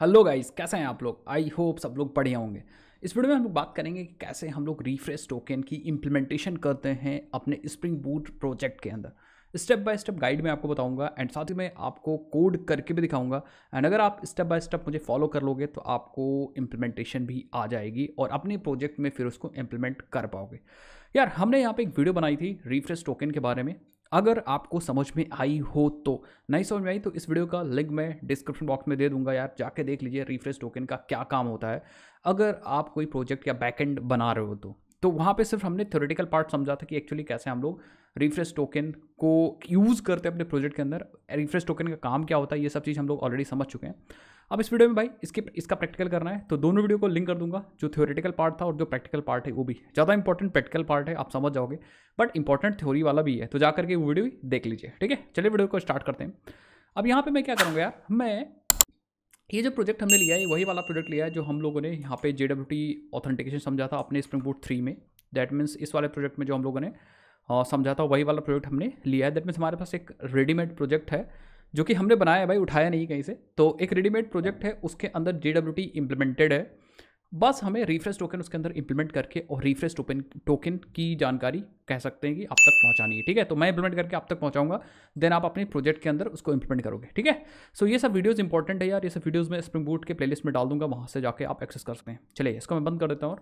Hello guys कैसे हैं आप लोग? आई होप सब लोग बढ़िया होंगे। इस वीडियो में हम लोग बात करेंगे कि कैसे हम लोग रिफ्रेश टोकन की इम्प्लीमेंटेशन करते हैं अपने स्प्रिंग बूट प्रोजेक्ट के अंदर। स्टेप बाय स्टेप गाइड में आपको बताऊँगा एंड साथ ही में आपको कोड करके भी दिखाऊँगा। एंड अगर आप स्टेप बाय स्टेप मुझे फॉलो कर लोगे तो आपको इम्प्लीमेंटेशन भी आ जाएगी और अपने प्रोजेक्ट में फिर उसको इम्प्लीमेंट कर पाओगे। यार, हमने यहाँ पे एक वीडियो बनाई थी रिफ्रेश टोकन के बारे में। अगर आपको समझ में आई हो तो। नहीं समझ में आई तो इस वीडियो का लिंक मैं डिस्क्रिप्शन बॉक्स में दे दूँगा यार, जाके देख लीजिए रिफ्रेश टोकन का क्या काम होता है। अगर आप कोई प्रोजेक्ट या बैकएंड बना रहे हो तो। तो वहाँ पे सिर्फ़ हमने थ्योरेटिकल पार्ट समझा था कि एक्चुअली कैसे हम लोग रिफ्रेश टोकन को यूज़ करते हैं अपने प्रोजेक्ट के अंदर। रिफ्रेश टोकन का काम क्या होता है, ये सब चीज़ हम लोग ऑलरेडी समझ चुके हैं। अब इस वीडियो में भाई इसके, इसका प्रैक्टिकल करना है तो दोनों वीडियो को लिंक कर दूँगा, जो थ्योरेटिकल पार्ट था और जो प्रैक्टिकल पार्ट है वो भी। ज़्यादा इंपॉर्टेंट प्रैक्टिकल पार्ट है, आप समझ जाओगे बट इंपॉर्टेंट थ्योरी वाला भी है तो जा करके वो वीडियो देख लीजिए, ठीक है? चलिए वीडियो को स्टार्ट करते हैं। अब यहाँ पर मैं क्या करूँगा यार, मैं ये जो प्रोजेक्ट हमने लिया है वही वाला प्रोजेक्ट लिया है, जो हम लोगों ने यहाँ पे जे ऑथेंटिकेशन समझा था अपने स्प्रिंग बूट थ्री में। दैट मीन्स इस वाले प्रोजेक्ट में जो हम लोगों ने समझा था, वही वाला प्रोजेक्ट हमने लिया है। दैट मीन्स हमारे पास एक रेडीमेड प्रोजेक्ट है जो कि हमने बनाया है भाई, उठाया नहीं कहीं से। तो एक रेडीमेड प्रोजेक्ट है, उसके अंदर जे डब्ल्यू टी इम्प्लीमेंटेड है। बस हमें रिफ्रेश टोकन उसके अंदर इंप्लीमेंट करके और रिफ्रेश टोकन टोकन की जानकारी कह सकते हैं कि आप तक पहुंचानी है, ठीक है? तो मैं इंप्लीमेंट करके आप तक पहुंचाऊँगा देन आप अपने प्रोजेक्ट के अंदर उसको इंप्लीमेंट करोगे, ठीक है? सो ये सब वीडियोस इंपॉर्टेंट है यार, ये सब वीडियोस मैं स्प्रिंग बूट के प्लेलिस्ट में डाल दूँगा, वहाँ से जाके आप एक्सेस कर सकते हैं। चलिए, इसको मैं बंद कर देता हूँ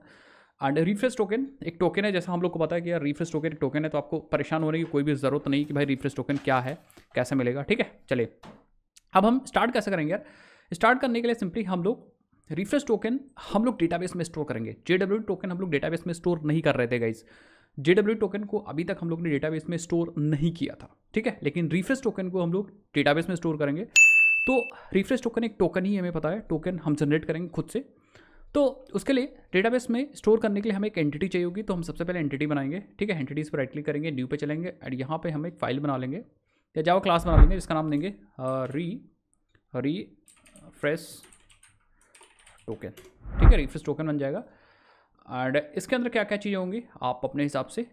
एंड रिफ्रेश टोकन एक टोकन है, जैसा हम लोग को पता है कि यार रिफ्रेश टोकन एक टोकन है तो आपको परेशान होने की कोई भी ज़रूरत नहीं कि भाई रिफ्रेश टोकन क्या है, कैसे मिलेगा, ठीक है? चलिए। अब हम स्टार्ट कैसे करेंगे यार? स्टार्ट करने के लिए सिंपली हम लोग रिफ्रेश टोकन हम लोग डेटाबेस में स्टोर करेंगे। जे डब्ल्यू टोकन हम लोग डेटाबेस में स्टोर नहीं कर रहे थे गाइज़ जे टोकन को अभी तक हम लोग ने डेटाबेस में स्टोर नहीं किया था, ठीक है? लेकिन रिफ्रेश टोकन को हम लोग डेटाबेस में स्टोर करेंगे। तो रिफ्रेश टोकन एक टोकन ही हमें पता है। टोकन हम जनरेट करेंगे खुद से। तो उसके लिए डेटाबेस में स्टोर करने के लिए हमें एक एंटिटी चाहिए होगी तो हम सबसे पहले एंटिटी बनाएँगे, ठीक है? एंटिटीज़ पर राइट क्लिक करेंगे न्यू पे चलेंगे एंड यहाँ पे हम एक फ़ाइल बना लेंगे, या जावा क्लास बना लेंगे, जिसका नाम देंगे री री फ्रेश टोकन ठीक है? रिफ्रेश टोकन बन जाएगा। एंड इसके अंदर क्या क्या चीज़ें होंगी? आप अपने हिसाब से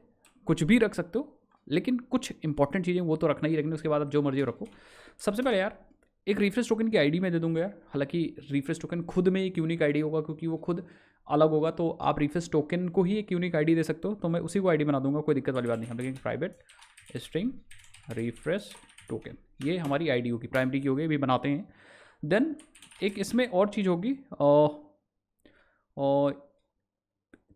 कुछ भी रख सकते हो, लेकिन कुछ इंपॉर्टेंट चीज़ें वो तो रखना ही रखना उसके बाद आप जो मर्ज़ी रखो। सबसे पहले यार एक रिफ्रेश टोकन की आईडी मैं दे दूँगा यार। हालाँकि रिफ्रेश टोकन खुद में एक यूनिक आईडी होगा क्योंकि वो खुद अलग होगा तो आप रिफ्रेश टोकन को ही एक यूनिक आईडी दे सकते हो तो मैं उसी को आईडी बना दूँगा, कोई दिक्कत वाली बात नहीं। हम लेकिन प्राइवेट स्ट्रिंग रिफ्रेश टोकन ये हमारी आईडी होगी प्राइमरी की होगी भी बनाते हैं। देन एक इसमें और चीज़ होगी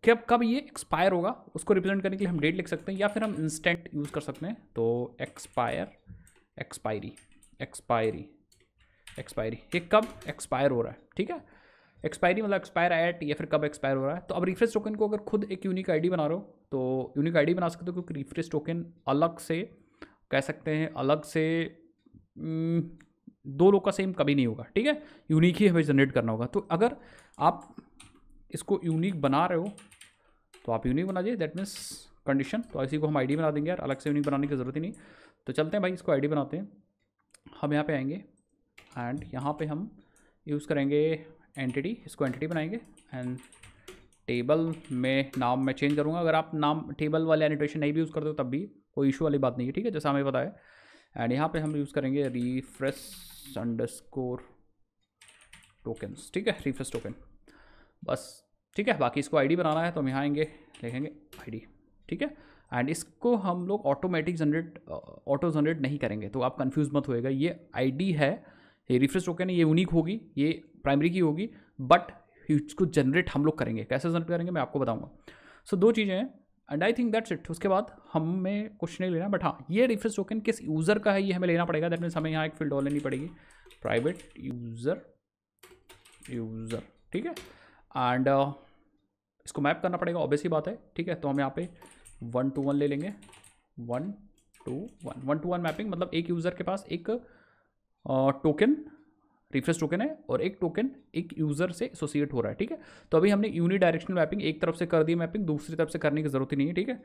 कब कब ये एक्सपायर होगा, उसको रिप्रेजेंट करने के लिए हम डेट लिख सकते हैं, या फिर हम इंस्टेंट यूज़ कर सकते हैं। तो एक्सपायर एक्सपायरी एक्सपायरी एक्सपायरी ये कब एक्सपायर हो रहा है, ठीक है? एक्सपायरी मतलब एक्सपायर एट या फिर कब एक्सपायर हो रहा है। तो अब रिफ्रेश टोकन को अगर खुद एक यूनिक आईडी बना रहे हो तो यूनिक आईडी बना सकते हो क्योंकि रिफ्रेश टोकन अलग से, कह सकते हैं अलग से दो लोग का सेम कभी नहीं होगा, ठीक है? यूनिक ही हमें जनरेट करना होगा। तो अगर आप इसको यूनिक बना रहे हो तो आप यूनिक बना दीजिए दैट मीन्स कंडीशन तो इसी को हम आईडी बना देंगे यार, अलग से यूनिक बनाने की ज़रूरत ही नहीं। तो चलते हैं भाई, इसको आईडी बनाते हैं। हम यहाँ पे आएँगे। एंड यहाँ पे हम यूज़ करेंगे एंटिटी इसको एंटिटी बनाएँगे एंड टेबल में नाम मैं चेंज करूँगा। अगर आप नाम टेबल वाले एनिटेशन नहीं भी यूज़ करते हो, तब भी कोई इशू वाली बात नहीं है, ठीक है? जैसा हमें बताया एंड यहाँ पे हम यूज़ करेंगे रिफ्रेश अंडरस्कोर टोकन्स ठीक है? रिफ्रेश टोकन बस, ठीक है? बाकी इसको आईडी बनाना है तो हम यहाँ आएँगे, लिखेंगे आईडी ठीक है? एंड इसको हम लोग ऑटोमेटिक जनरेट ऑटो जनरेट नहीं करेंगे तो आप कंफ्यूज मत होएगा ये आईडी है ये रिफ्रेश टोकन है ये यूनिक होगी ये प्राइमरी की होगी बट इसको जनरेट हम लोग करेंगे। कैसे जनरेट करेंगे मैं आपको बताऊँगा। सो so, दो चीज़ें हैं and I think that's it उसके बाद हमें कुछ नहीं लेना बट हाँ ये रिफ्रेश टोकन किस यूज़र का है ये हमें लेना पड़ेगा। दैट मीन्स हमें यहाँ एक फ़ील्ड और लेनी पड़ेगी। प्राइवेट यूज़र यूज़र ठीक है? एंड uh, इसको मैप करना पड़ेगा ऑब्वियस ही बात है ठीक है? तो हम यहाँ पे वन टू वन ले लेंगे। One to one one to one mapping मतलब एक यूज़र के पास एक टोकन रिफ्रेश टोकन है और एक टोकन एक यूज़र से एसोसिएट हो रहा है, ठीक है? तो अभी हमने यूनी डायरेक्शनल मैपिंग एक तरफ़ से कर दी मैपिंग दूसरी तरफ़ से करने की ज़रूरत ही नहीं है, ठीक है?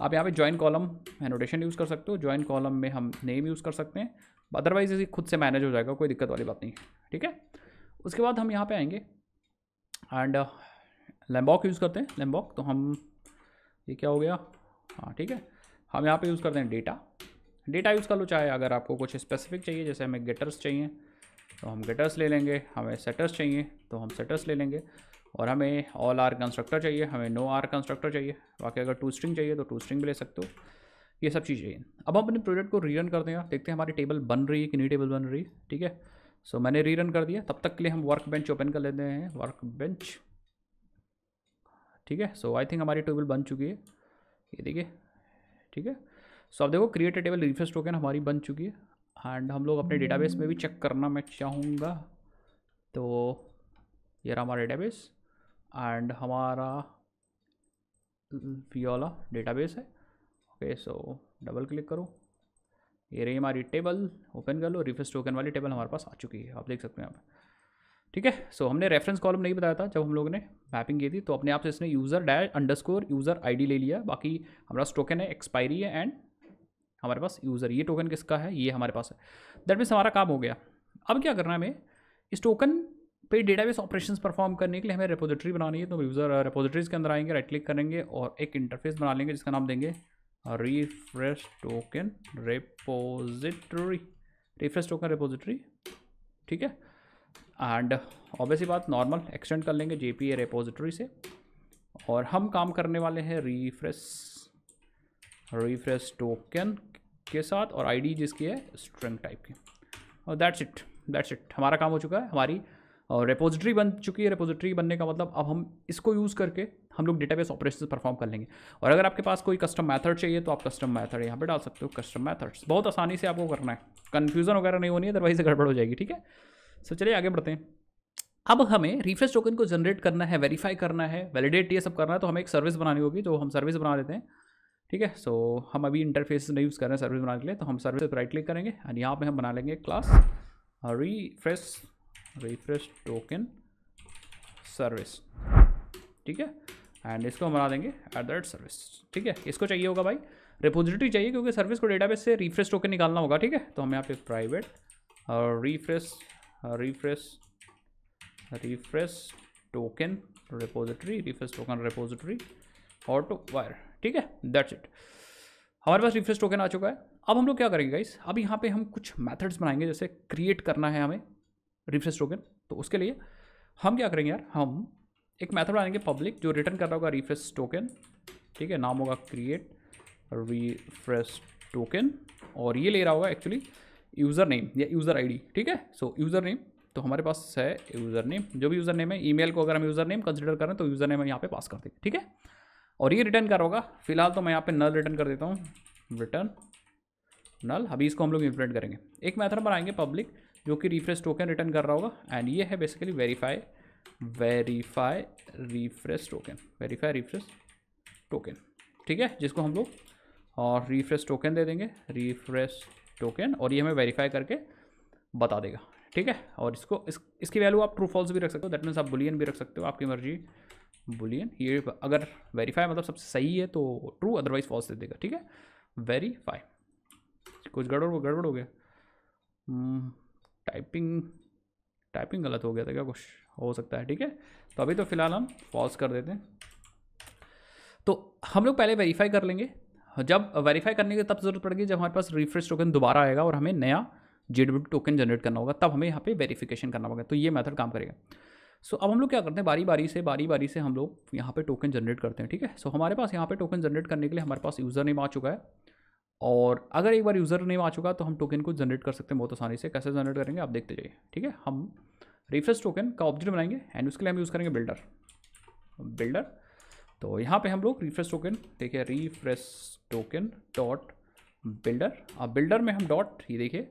आप यहाँ पे ज्वाइन कॉलम एनोटेशन यूज़ कर सकते हो। ज्वाइन कॉलम में हम नेम यूज़ कर सकते हैं। अदरवाइज़ इसे खुद से मैनेज हो जाएगा, कोई दिक्कत वाली बात नहीं ठीक है? उसके बाद हम यहाँ पर आएँगे एंड लैम्बॉक यूज़ करते हैं। लैम्बॉक तो हम, ये क्या हो गया? हाँ ठीक है। हम यहाँ पर यूज़ करते हैं डेटा डेटा यूज़ कर लो, चाहे अगर आपको कुछ स्पेसिफिक चाहिए, जैसे हमें गेटर्स चाहिए तो हम गेटर्स ले लेंगे, हमें सेटर्स चाहिए तो हम सेटर्स ले लेंगे, और हमें ऑल आर कंस्ट्रक्टर चाहिए, हमें नो आर कंस्ट्रक्टर चाहिए, बाकी अगर टू स्ट्रिंग चाहिए तो टू स्ट्रिंग भी ले सकते हो, ये सब चीज़ चाहिए अब हम अपने प्रोजेक्ट को रीरन करते हैं देखते हैं हमारी टेबल बन रही है कि नहीं टेबल बन रही है ठीक है? सो मैंने रीरन कर दिया, तब तक के लिए हम वर्क बेंच ओपन कर लेते हैं वर्क बेंच ठीक है? सो आई थिंक हमारी टेबल बन चुकी है, ये देखिए, ठीक है? सो आप देखो क्रिएट टेबल रिफ्रेश टोकन हमारी बन चुकी है। एंड हम लोग अपने डेटाबेस में भी चेक करना मैं चाहूँगा। तो ये रहा हमारा डेटाबेस एंड हमारा वियोला डेटाबेस है। ओके सो डबल क्लिक करो। ये रही हमारी टेबल ओपन कर लो। रिफ्रेश टोकन वाली टेबल हमारे पास आ चुकी है। आप देख सकते हैं यहाँ पे ठीक है? सो हमने रेफरेंस कॉलम नहीं बताया था जब हम लोगों ने मैपिंग की थी। तो अपने आप से इसने user dash underscore user ID ले लिया। बाकी हमारा टोकन है एक्सपायरी है एंड हमारे पास यूज़र ये टोकन किसका है? ये हमारे पास है। दैट मीन्स हमारा काम हो गया। अब क्या करना है हमें? इस टोकन पे डेटाबेस ऑपरेशंस परफॉर्म करने के लिए हमें रेपोजिटरी बनानी है। तो यूज़र रेपोजिटरीज के अंदर आएँगे राइट क्लिक करेंगे और एक इंटरफेस बना लेंगे जिसका नाम देंगे refresh token repository refresh token repository ठीक है? एंड ऑब्वियसली बात नॉर्मल एक्सटेंड कर लेंगे जे पी रेपोजिटरी से। और हम काम करने वाले हैं रिफ्रेश रिफ्रेश टोकन के साथ और आईडी जिसकी है स्ट्रिंग टाइप की। और दैट्स इट दैट्स इट हमारा काम हो चुका है, हमारी, और रेपोजिटरी बन चुकी है। रेपोजिटरी बनने का मतलब अब हम इसको यूज़ करके हम लोग डेटाबेस ऑपरेशन परफॉर्म कर लेंगे। और अगर आपके पास कोई कस्टम मेथड चाहिए तो आप कस्टम मेथड यहाँ पे डाल सकते हो कस्टम मेथड्स बहुत आसानी से आपको करना है। कन्फ्यूज़न वगैरह नहीं होनी है अदरवाइज़ से गड़बड़ हो जाएगी, ठीक है? सो चलिए आगे बढ़ते हैं। अब हमें रिफ्रेश टोकन को जनरेट करना है वेरीफाई करना है वैलिडेट ये सब करना है तो हमें एक सर्विस बनानी होगी, जो हम सर्विस बना देते हैं। ठीक है? सो हम अभी इंटरफेस नहीं यूज़ कर रहे हैं सर्विस बनाने के लिए तो हम सर्विस राइट क्लिक करेंगे एंड यहाँ पे हम बना लेंगे class refresh refresh token service ठीक है? एंड इसको हम बना देंगे एट द रेट सर्विस ठीक है? इसको चाहिए होगा भाई? रिपोजिटरी चाहिए क्योंकि सर्विस को डेटाबेस से रिफ्रेश टोकन निकालना होगा, ठीक है? तो हम यहाँ पे private refresh refresh refresh token repository refresh token repository autowire ठीक है? दैट्स इट हमारे पास रिफ्रेश टोकन आ चुका है। अब हम लोग क्या करेंगे गाइस अब यहाँ पे हम कुछ मेथड्स बनाएँगे जैसे क्रिएट करना है हमें रिफ्रेश टोकन तो उसके लिए हम क्या करेंगे यार? हम एक मेथड बनाएँगे पब्लिक जो रिटर्न कर रहा होगा रिफ्रेश टोकन ठीक है? नाम होगा क्रिएट रिफ्रेश टोकन और ये ले रहा होगा एक्चुअली यूज़र नेम या यूज़र आईडी ठीक है? सो यूज़र नेम तो हमारे पास है यूज़र नेम जो भी यूज़र नेम है ईमेल को अगर हम यूज़र नेम कंसिडर करें तो यूज़र नेम यहाँ पे पास कर देंगे। ठीक है? और ये रिटर्न कर होगा। फ़िलहाल तो मैं यहाँ पे नल रिटर्न कर देता हूँ। रिटर्न नल अभी इसको हम लोग इम्प्लीमेंट करेंगे। एक मेथड बनाएँगे पब्लिक जो कि रिफ्रेश टोकन रिटर्न कर रहा होगा। एंड ये है basically verify verify refresh token verify refresh token ठीक है? जिसको हम लोग, और रिफ्रेश टोकन दे देंगे। रिफ्रेश टोकन और ये हमें वेरीफाई करके बता देगा। ठीक है? और इसको, इस, इसकी वैल्यू आप ट्रू फॉल्स भी रख सकते हो। दैट मीन्स आप बुलियन भी रख सकते हो। आपकी मर्ज़ी। बुलियन ये अगर वेरीफाई मतलब सबसे सही है तो ट्रू अदरवाइज़ फॉल्स दे देगा ठीक है? वेरीफाई कुछ गड़बड़ गड़बड़ हो गया। टाइपिंग hmm, टाइपिंग गलत हो गया था क्या? कुछ हो सकता है ठीक है? तो अभी तो फ़िलहाल हम फॉल्स कर देते हैं। तो हम लोग पहले वेरीफाई कर लेंगे। जब वेरीफाई करने की तब ज़रूरत पड़ेगी जब हमारे पास रिफ्रेश टोकन दोबारा आएगा और हमें नया जे टोकन जनरेट करना होगा तब हमें यहाँ पे वेरिफिकेशन करना होगा। तो ये मेथड काम करेगा। सो so, अब हम लोग क्या करते हैं? बारी बारी से बारी बारी से हम लोग यहाँ पे टोकन जनरेट करते हैं ठीक है? सो so, हमारे पास यहाँ पे टोकन जनरेट करने के लिए हमारे पास यूज़र नेम आ चुका है। और अगर एक बार यूज़र नेम आ चुका तो हम टोकन को जनरेट कर सकते हैं बहुत आसानी से। कैसे जनरेट करेंगे? आप देखते जाइए ठीक है? हम रिफ्रेश टोकन का ऑब्जेक्ट बनाएँगे एंड उसके लिए हम यूज़ करेंगे बिल्डर बिल्डर तो यहाँ पे हम लोग रिफ्रेश टोकन देखिए रिफ्रेश टोकन डॉट बिल्डर अब बिल्डर में हम डॉट ये देखिए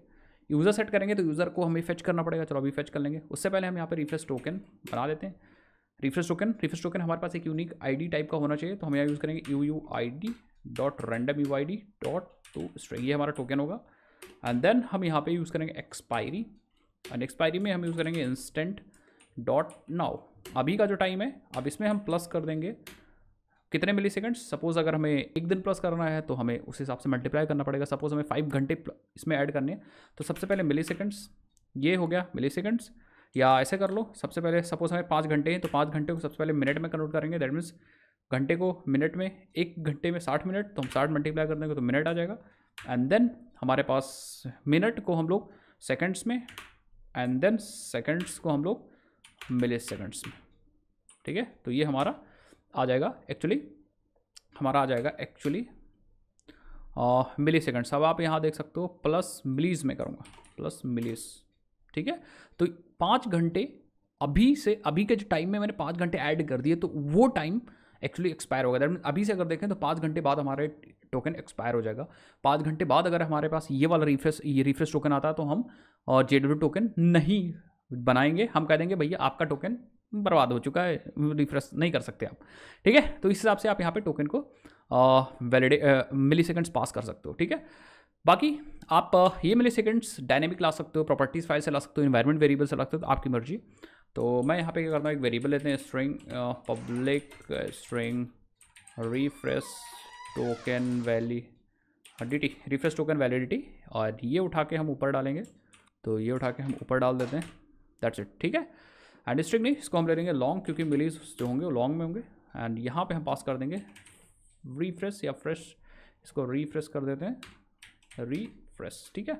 यूज़र सेट करेंगे तो यूज़र को हमें फेच करना पड़ेगा। चलो अभी फेच कर लेंगे। उससे पहले हम यहाँ पर रिफ्रेश टोकन बना देते हैं। रिफ्रेश टोकन रिफ्रेश टोकन हमारे पास एक यूनिक आईडी टाइप का होना चाहिए तो हम यहाँ यूज़ करेंगे U U I D dot random U I D dot to string ये हमारा टोकन होगा। एंड देन हम यहाँ पे यूज़ करेंगे एक्सपायरी एंड एक्सपायरी में हम यूज़ करेंगे इंस्टेंट डॉट नाउ अभी का जो टाइम है, अब इसमें हम प्लस कर देंगे। कितने मिली सेकेंड्स सपोज़ अगर हमें एक दिन प्लस करना है तो हमें उस हिसाब से मल्टीप्लाई करना पड़ेगा। सपोज़ हमें फाइव घंटे इसमें ऐड करने हैं तो सबसे पहले मिली सेकेंड्स ये हो गया मिली सेकेंड्स या ऐसे कर लो, सबसे पहले सपोज़ हमें पाँच घंटे हैं तो पाँच घंटे को सबसे पहले मिनट में कन्वर्ट करेंगे। दैट मीन्स घंटे को मिनट में, एक घंटे में साठ मिनट तो हम साठ मल्टीप्लाई कर देंगे तो मिनट आ जाएगा। एंड देन हमारे पास मिनट को हम लोग सेकेंड्स में एंड देन सेकेंड्स को हम लोग मिली सेकंड्स में। ठीक है? तो ये हमारा आ जाएगा एक्चुअली हमारा आ जाएगा एक्चुअली मिली सेकेंड्स अब आप यहाँ देख सकते हो प्लस मिलीज में करूँगा। प्लस मिलीज ठीक है? तो पाँच घंटे अभी से, अभी के जो टाइम में मैंने पाँच घंटे ऐड कर दिए तो वो टाइम एक्चुअली एक्सपायर होगा दैट अभी से अगर देखें तो पाँच घंटे बाद हमारे टोकन एक्सपायर हो जाएगा। पाँच घंटे बाद अगर हमारे पास ये वाला रिफ्रेश ये रिफ्रेश टोकन आता है तो हम जे टोकन नहीं बनाएँगे। हम कह देंगे, भैया, आपका टोकन बर्बाद हो चुका है रिफ्रेश नहीं कर सकते आप। ठीक है? तो इस हिसाब से आप यहाँ पे टोकन को वैलिडे मिली सेकेंड्स पास कर सकते हो, ठीक है? बाकी आप ये मिली सेकेंड्स डायनेमिक ला सकते हो प्रॉपर्टीज़ फ़ाइल से ला सकते हो इन्वायरमेंट वेरिएबल से ला सकते हो तो आपकी मर्ज़ी। तो मैं यहाँ पे क्या करता हूँ, एक वेरिएबल लेते हैं string public string refresh token valid refresh token validity और ये उठा के हम ऊपर डालेंगे तो ये उठा के हम ऊपर डाल देते हैं दैट्स इट ठीक है? एंड स्ट्रिंग नहीं इसको हम ले लेंगे लॉन्ग क्योंकि मिलीज जो होंगे वो लॉन्ग में होंगे। एंड यहाँ पे हम पास कर देंगे। रीफ्रेश या फ्रेश इसको रीफ्रेश कर देते हैं। रीफ्रेश ठीक है?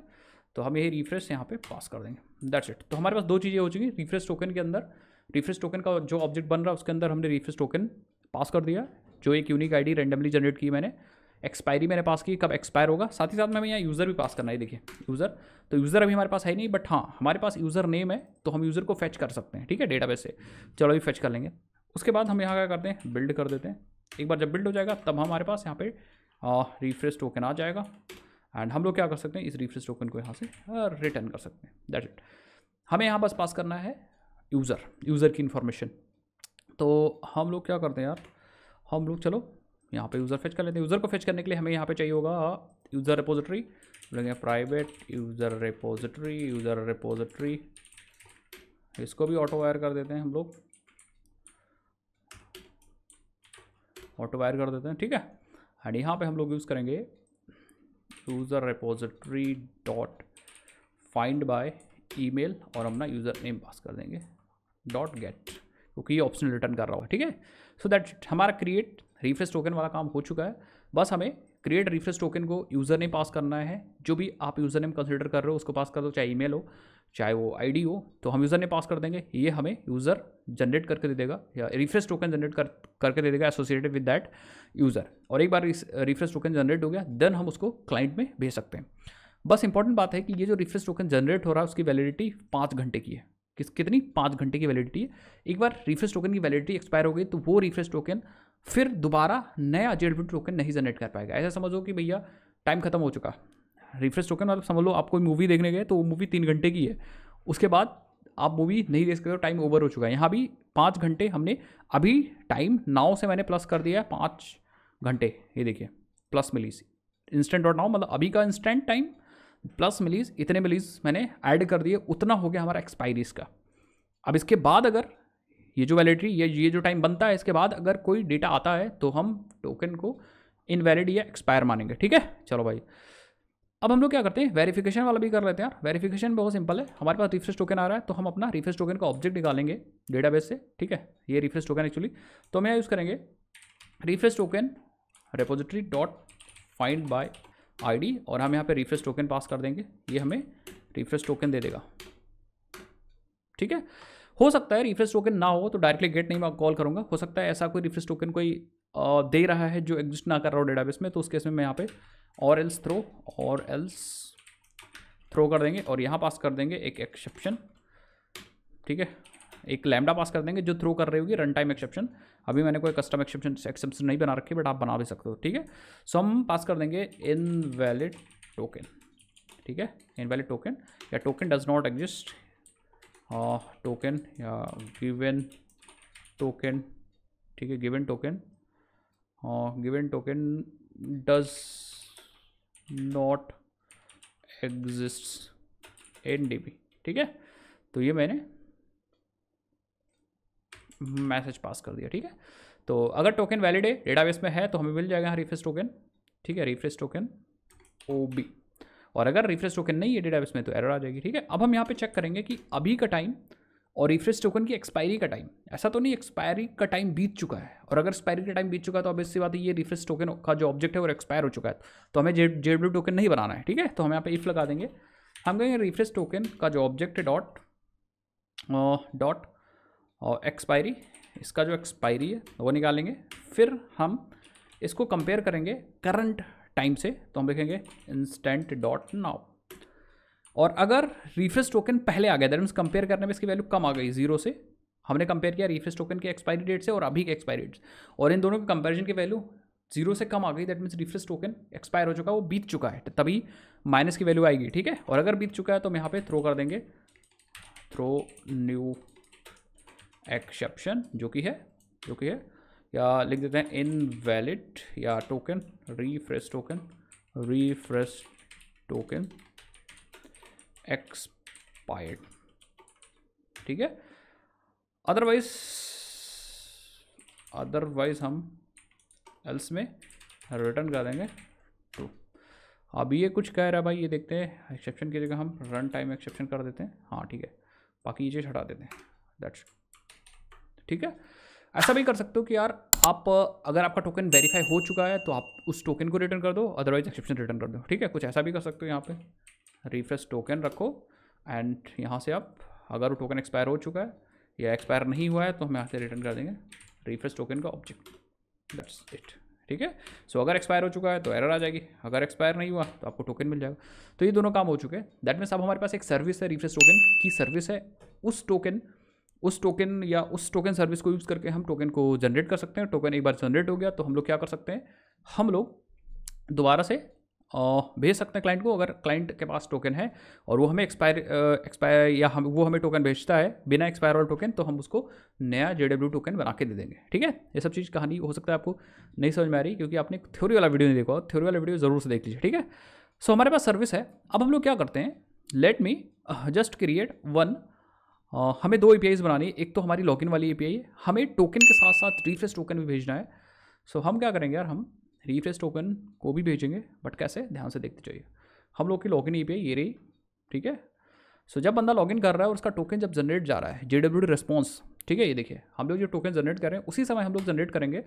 तो हम यही रिफ्रेश यहाँ पे पास कर देंगे। दैट्स इट तो हमारे पास दो चीज़ें हो चुकी रिफ्रेश टोकन के अंदर। रिफ्रेश टोकन का जो ऑब्जेक्ट बन रहा है, उसके अंदर हमने रिफ्रेश टोकन पास कर दिया। जो एक यूनिक आईडी रैंडमली जनरेट की मैंने। एक्सपायरी मैंने पास की, कब एक्सपायर होगा? साथ ही साथ में हमें यहाँ यूज़र भी पास करना है देखिए यूज़र तो यूज़र अभी हमारे पास है नहीं बट हाँ हमारे पास यूज़र नेम है तो हम यूज़र को फैच कर सकते हैं, ठीक है डेटाबेस से। चलो अभी फैच कर लेंगे। उसके बाद हम यहाँ क्या करते हैं? बिल्ड कर देते हैं। एक बार जब बिल्ड हो जाएगा, तब हमारे पास यहाँ पे रिफ्रेश टोकन आ जाएगा। एंड हम लोग क्या कर सकते हैं? इस रिफ्रेश टोकन को यहाँ से रिटर्न कर सकते हैं। दैट इट हमें यहाँ बस पास करना है यूज़र यूज़र की इन्फॉर्मेशन तो हम लोग क्या करते हैं यार? हम लोग, चलो यहाँ पे यूज़र फेच कर लेते हैं। यूज़र को फेच करने के लिए हमें यहाँ पे चाहिए होगा यूज़र रिपोजिटरी बोलेंगे private user repository user repository इसको भी ऑटो वायर कर देते हैं हम लोग। ऑटो वायर कर देते हैं, ठीक है? एंड यहाँ पे हम लोग यूज़ करेंगे user repository dot find by email और हम ना यूज़र नेम पास कर देंगे। डॉट गेट क्योंकि ये ऑप्शन रिटर्न कर रहा है ठीक है? सो दैट हमारा क्रिएट रिफ्रेश टोकन वाला काम हो चुका है। बस हमें क्रिएट रिफ्रेश टोकन को यूज़र नेम पास करना है। जो भी आप यूज़र नेम कंसिडर कर रहे हो, उसको पास कर दो, चाहे ईमेल हो, चाहे वो आईडी हो तो हम यूज़र नेम पास कर देंगे। ये हमें यूज़र जनरेट करके दे देगा, या रिफ्रेश टोकन जनरेट कर, करके दे देगा एसोसिएटेड विद दैट यूज़र और एक बार रिफ्रेश टोकन जनरेट हो गया देन हम उसको क्लाइंट में भेज सकते हैं। बस इंपॉर्टेंट बात है कि ये जो रिफ्रेश टोकन जनरेट हो रहा है, उसकी वैलिडिटी पाँच घंटे की है। किस, कितनी? पाँच घंटे की वैलिडिटी है। एक बार रिफ्रेश टोकन की वैलिडिटी एक्सपायर हो गई तो वो रिफ्रेश टोकन फिर दोबारा नया जेड टोकन नहीं जनरेट कर पाएगा। ऐसा समझो कि भैया टाइम खत्म हो चुका। रिफ्रेश टोकन मतलब समझ लो आप कोई मूवी देखने गए तो वो मूवी तीन घंटे की है। उसके बाद आप मूवी नहीं देख सकते हो, टाइम ओवर हो चुका है। यहाँ भी पाँच घंटे हमने अभी टाइम नाव से मैंने प्लस कर दिया है, पाँच घंटे। ये देखिए, plus millis. Instant dot now मतलब अभी का इंस्टेंट टाइम, प्लस मिलीज, इतने मिलीज मैंने ऐड कर दिए, उतना हो गया हमारा एक्सपायरीज का। अब इसके बाद अगर ये जो वैलिडिटी ये ये जो टाइम बनता है, इसके बाद अगर कोई डेटा आता है तो हम टोकन को इनवैलिड या एक्सपायर मानेंगे, ठीक है? चलो भाई। अब हम लोग क्या करते हैं? वेरिफिकेशन वाला भी कर लेते हैं यार। वेरिफिकेशन बहुत सिंपल है। हमारे पास रिफ्रेश टोकन आ रहा है तो हम अपना रिफ्रेश टोकन का ऑब्जेक्ट निकालेंगे डेटाबेस से, ठीक है? ये रिफ्रेश टोकन एक्चुअली तो हम यूज़ करेंगे refresh token repository dot find by ID और हम यहाँ पे रिफ्रेश टोकन पास कर देंगे। ये हमें रिफ्रेश टोकन दे देगा। ठीक है? हो सकता है रिफ्रेश टोकन ना हो तो डायरेक्टली गेट नहीं मैं कॉल करूँगा। हो सकता है ऐसा कोई रिफ्रेश टोकन कोई दे रहा है जो एग्जिस्ट ना कर रहा हो डेटाबेस में तो उस केस में मैं यहाँ पे or else throw or else throw कर देंगे और यहाँ पास कर देंगे एक एक्सेप्शन ठीक है? एक लैमडा पास कर देंगे जो थ्रो कर रही होगी रन टाइम एक्सेप्शन अभी मैंने कोई कस्टम एक्सेप्शन एक्सेप्शन नहीं बना रखी बट आप बना भी सकते हो। ठीक है? सो हम पास कर देंगे इन वैलिड टोकन ठीक है? इन वैलिड टोकन या token does not exist token या गिवन टोकन ठीक है given token given token does not exist N डी ठीक है? तो ये मैंने मैसेज पास कर दिया, ठीक है? तो अगर टोकन वैलिड है डेटाबेस में है तो हमें मिल जाएगा रिफ्रेश टोकन ठीक है? रिफ्रेश टोकन ओ बी और अगर रिफ्रेश टोकन नहीं है डेटाबेस में तो एरर आ जाएगी, ठीक है? अब हम यहाँ पे चेक करेंगे कि अभी का टाइम और रिफ्रेश टोकन की एक्सपायरी का टाइम ऐसा तो नहीं एक्सपायरी का टाइम बीत चुका है। और अगर एक्सपायरी का टाइम बीत चुका है तो अब इससे बात ये रिफ्रेश टोकन का जो ऑब्जेक्ट है, वो एक्सपायर हो चुका है। तो हमें जे टोकन नहीं बनाना है, ठीक है? तो हम यहाँ पे इफ़ लगा देंगे। हम कहेंगे रिफ्रेश टोकन का जो ऑब्जेक्ट है डॉट डॉट एक्सपायरी इसका जो एक्सपायरी है, वो निकालेंगे। फिर हम इसको कंपेयर करेंगे करंट टाइम से तो हम लिखेंगे इंस्टेंट डॉट नाउ और अगर रिफ्रेश टोकन पहले आ गया दैट मीन्स कंपेयर करने में इसकी वैल्यू कम आ गई ज़ीरो से, हमने कंपेयर किया रिफ्रेश टोकन के एक्सपायरी डेट से और अभी के एक्सपायरी डेट और इन दोनों के कंपेरिजन की वैल्यू ज़ीरो से कम आ गई that means refresh token expire हो चुका है, वो बीत चुका है, तभी माइनस की वैल्यू आएगी, ठीक है? और अगर बीत चुका है तो हम यहाँ पे थ्रो कर देंगे। थ्रो न्यू एक्सेप्शन जो कि है, जो कि है या लिख देते हैं इन इनवैलिड या token refresh token refresh token expired ठीक है? अदरवाइज़ अदरवाइज़ हम एल्स में रिटर्न कर देंगे ट्रू अब ये कुछ कह रहा है भाई, ये देखते हैं एक्सेप्शन की जगह हम रन टाइम एक्सेप्शन कर देते हैं। हाँ ठीक है। बाकी ये चीज़ हटा देते हैं। दैट्स ठीक है? ऐसा भी कर सकते हो कि यार आप, अगर आपका टोकन वेरीफाई हो चुका है तो आप उस टोकन को रिटर्न कर दो अदरवाइज़ एक्सेप्शन रिटर्न कर दो। ठीक है? कुछ ऐसा भी कर सकते हो यहाँ पे। रिफ्रेश टोकन रखो एंड यहाँ से आप, अगर वो टोकन एक्सपायर हो चुका है, या एक्सपायर नहीं हुआ है तो हम यहाँ से रिटर्न कर देंगे। रिफ्रेश टोकन का ऑब्जेक्ट दैट्स इट ठीक है? सो अगर एक्सपायर हो चुका है तो एरर आ जाएगी। अगर एक्सपायर नहीं हुआ तो आपको टोकन मिल जाएगा। तो ये दोनों काम हो चुके हैं। दैट मीन्स अब हमारे पास एक सर्विस है रिफ्रेश टोकन की सर्विस है। उस टोकन उस टोकन या उस टोकन सर्विस को यूज़ करके हम टोकन को जनरेट कर सकते हैं। टोकन एक बार जनरेट हो गया तो हम लोग क्या कर सकते हैं? हम लोग दोबारा से भेज सकते हैं क्लाइंट को अगर क्लाइंट के पास टोकन है और वो हमें एक्सपायर एक्सपायर या हम, वो हमें टोकन भेजता है, बिना एक्सपायर वाला टोकन तो हम उसको नया जेडब्ल्यू टोकन बना के दे देंगे। ठीक है? ये सब चीज़ कहानी हो सकता है आपको नहीं समझ में आ रही क्योंकि आपने थ्योरी वाला वीडियो नहीं देखा थ्योरी वाला वीडियो ज़रूर से देख लीजिए। ठीक है? सो हमारे पास सर्विस है। अब हम लोग क्या करते हैं? Let me just create one हमें दो ए बनानी एक तो हमारी लॉगिन वाली ए है। हमें टोकन के साथ साथ रिफ्रेश टोकन भी भेजना है। सो हम क्या करेंगे यार? हम रिफ्रेश टोकन को भी भेजेंगे बट कैसे? ध्यान से देखते चाहिए हम लोग की लॉगिन ई ये रही, ठीक है? सो जब बंदा लॉगिन कर रहा है और उसका टोकन जब जनरेट जा रहा है जे डब्ल्यू डी रिस्पॉन्स ठीक है ये देखिए? हम लोग जो टोकन जनरेट कर रहे हैं, उसी समय हम लोग जनरेट करेंगे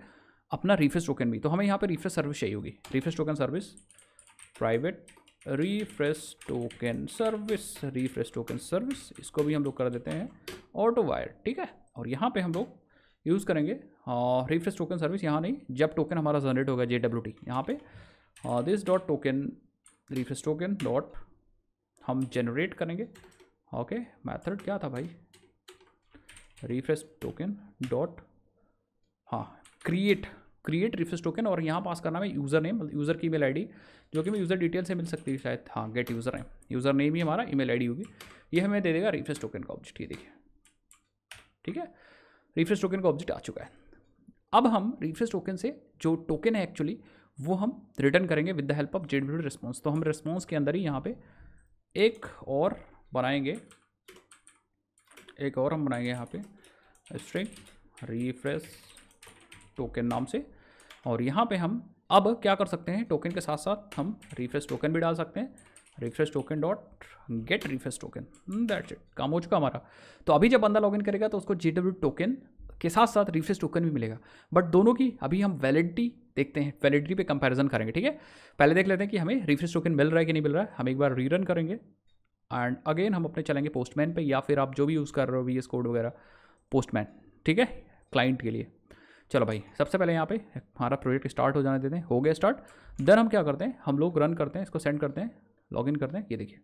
अपना रिफ्रेश टोकन भी। तो हमें यहाँ पर रिफ्रेश सर्विस चाहिए होगी। Refresh token service private refresh token service refresh token service इसको भी हम लोग कर देते हैं ऑटो वायर ठीक है? और यहाँ पे हम लोग यूज़ करेंगे रिफ्रेश टोकन सर्विस यहाँ नहीं, जब टोकन हमारा जनरेट होगा जे डब्ल्यू टी यहाँ पे this dot token refresh token dot हम जनरेट करेंगे ओके मेथड क्या था भाई? रिफ्रेश टोकन डॉट हाँ क्रिएट क्रिएट रिफ्रेश टोकन और यहाँ पास करना है यूज़र नेम यूज़र की ईमेल आईडी जो कि मैं यूज़र डिटेल से मिल सकती है शायद। हाँ get user name user name ही हमारा ईमेल आईडी होगी। ये हमें दे देगा रिफ्रेश टोकन का ऑब्जेक्ट ये देखिए। ठीक है? रिफ्रेश टोकन का ऑब्जेक्ट आ चुका है। अब हम रिफ्रेश टोकन से जो टोकन है एक्चुअली वो हम रिटर्न करेंगे विद द हेल्प ऑफ़ जेड रिस्पॉन्स तो हम रिस्पॉन्स के अंदर ही यहाँ पे एक और बनाएँगे। एक और हम बनाएँगे यहाँ पे स्ट्रिंग रिफ्रेश टोकन नाम से। और यहाँ पे हम अब क्या कर सकते हैं? टोकन के साथ साथ हम रिफ्रेश टोकन भी डाल सकते हैं। Refresh token dot get refresh token that's it काम हो चुका हमारा। तो अभी जब बंदा लॉगिन करेगा तो उसको जी टोकन के साथ साथ रिफ्रेश टोकन भी मिलेगा। बट दोनों की अभी हम वैलिडिटी देखते हैं। वैलिडिटी पे कंपैरिजन करेंगे, ठीक है? पहले देख लेते हैं कि हमें रिफ्रेश टोकन मिल रहा है कि नहीं मिल रहा है। हम एक बार रीरन करेंगे। एंड अगेन हम अपने चलेंगे पोस्टमैन पे या फिर आप जो भी यूज़ कर रहे हो वी एस कोड वगैरह पोस्टमैन ठीक है? क्लाइंट के लिए। चलो भाई, सबसे पहले यहाँ पे हमारा प्रोजेक्ट स्टार्ट हो जाने देते हैं। हो गया स्टार्ट देन हम क्या करते हैं? हम लोग रन करते हैं, इसको सेंड करते हैं लॉगिन करते हैं। ये देखिए,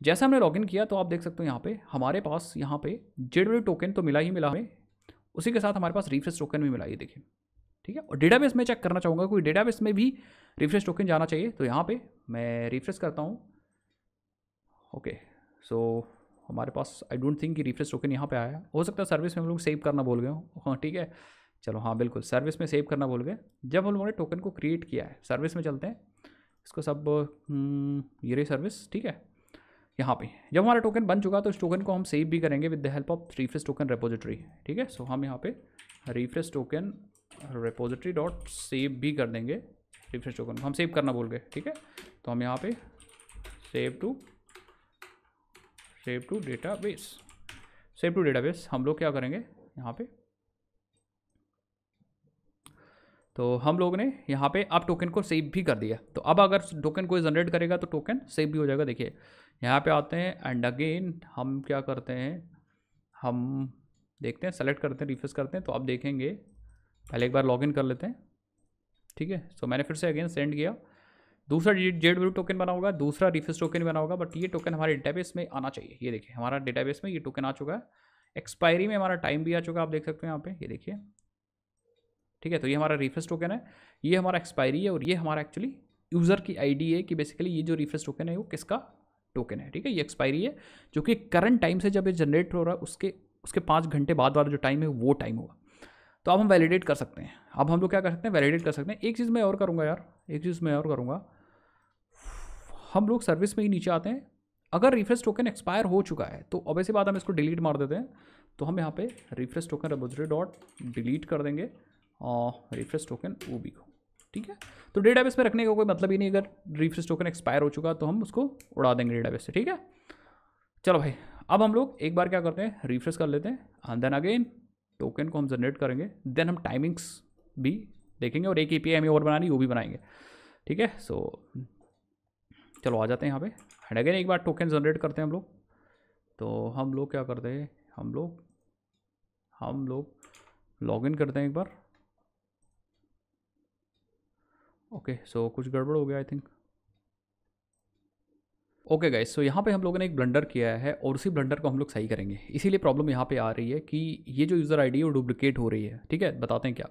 जैसे हमने लॉगिन किया तो आप देख सकते हो यहाँ पे हमारे पास यहाँ पे जेड टोकन तो मिला ही मिला हमें। उसी के साथ हमारे पास रिफ्रेश टोकन भी मिला, ये देखिए। ठीक है? और डेटाबेस में चेक करना चाहूँगा, कोई डेटाबेस में भी रिफ्रेश टोकन जाना चाहिए तो यहाँ पे मैं रिफ्रेश करता हूँ। ओके सो हमारे पास आई डोंट थिंक कि रिफ्रेश टोकन यहाँ पे आया हो। सकता है सर्विस में हम लोग सेव करना बोल गए हो। हाँ ठीक है? चलो हाँ बिल्कुल सर्विस में सेव करना बोल गए। जब हम लोगों ने टोकन को क्रिएट किया है सर्विस में चलते हैं। इसको सब हम्म, ये रही सर्विस ठीक है? यहाँ पे जब हमारा टोकन बन चुका तो इस टोकन को हम सेव भी करेंगे with the help of refresh token repository ठीक है? सो हम यहाँ पे refresh token repository dot save भी कर देंगे रिफ्रेश टोकन को। हम सेव करना बोल गए ठीक है? तो हम यहाँ पे save to save to database save to database हम लोग क्या करेंगे? यहाँ पे तो हम लोग ने यहाँ पे आप टोकन को सेव भी कर दिया। तो अब अगर टोकन कोई जनरेट करेगा तो टोकन सेव भी हो जाएगा। देखिए, यहाँ पे आते हैं एंड अगेन हम क्या करते हैं, हम देखते हैं सेलेक्ट करते हैं रिफ्रेश करते हैं तो आप देखेंगे। पहले एक बार लॉगिन कर लेते हैं। ठीक है? सो मैंने फिर से अगेन सेंड किया। दूसरा जेड व्यू टोकन बना होगा, दूसरा रिफ्रेश टोकन बना होगा बट ये टोकन हमारे डेटाबेस में आना चाहिए। ये देखिए, हमारा डेटाबेस में ये टोकन आ चुका है। एक्सपायरी में हमारा टाइम भी आ चुका है, आप देख सकते हैं यहाँ पे। ये देखिए ठीक है? तो ये हमारा रिफ्रेश टोकन है। ये हमारा एक्सपायरी है और ये हमारा एक्चुअली यूज़र की आईडी है कि बेसिकली ये जो रिफ्रेश टोकन है, वो किसका टोकन है? ठीक है? ये एक्सपायरी है, जो कि करंट टाइम से जब ये जनरेट हो रहा है, उसके उसके पाँच घंटे बाद वाला जो टाइम है, वो टाइम होगा। तो अब हम वैलिडेट कर सकते हैं। अब हम लोग क्या कर सकते हैं? वैलिडेट कर सकते हैं। एक चीज़ मैं और करूँगा यार, एक चीज़ मैं और करूँगा। हम लोग सर्विस में ही नीचे आते हैं। अगर रिफ्रेश टोकन एक्सपायर हो चुका है तो ऑब्वियसली बात हम इसको डिलीट मार देते हैं। तो हम यहाँ पे refresh token repository dot delete कर देंगे। रिफ्रेश टोकन ओ बी को। ठीक है? तो डेटाबेस में रखने का कोई मतलब ही नहीं अगर रिफ्रेश टोकन एक्सपायर हो चुका तो हम उसको उड़ा देंगे डेटाबेस से, ठीक है? चलो भाई, अब हम लोग एक बार क्या करते हैं? रिफ्रेश कर लेते हैं एंड देन अगेन टोकन को हम जनरेट करेंगे। देन हम टाइमिंग्स भी देखेंगे और एक ए पी हमें और बनानी, वो भी बनाएँगे। ठीक है? सो चलो आ जाते हैं यहाँ पे। एंड अगेन एक बार टोकन जनरेट करते हैं हम लोग। तो हम लोग क्या करते हैं? हम लोग हम लोग लॉगिन करते हैं एक बार। ओके सो कुछ गड़बड़ हो गया I think okay guys so यहाँ पे हम लोगों ने एक ब्लंडर किया है और उसी ब्लंडर को हम लोग सही करेंगे। इसीलिए प्रॉब्लम यहाँ पे आ रही है कि ये जो यूज़र आईडी है, वो डुप्लिकेट हो रही है। ठीक है? बताते हैं क्या?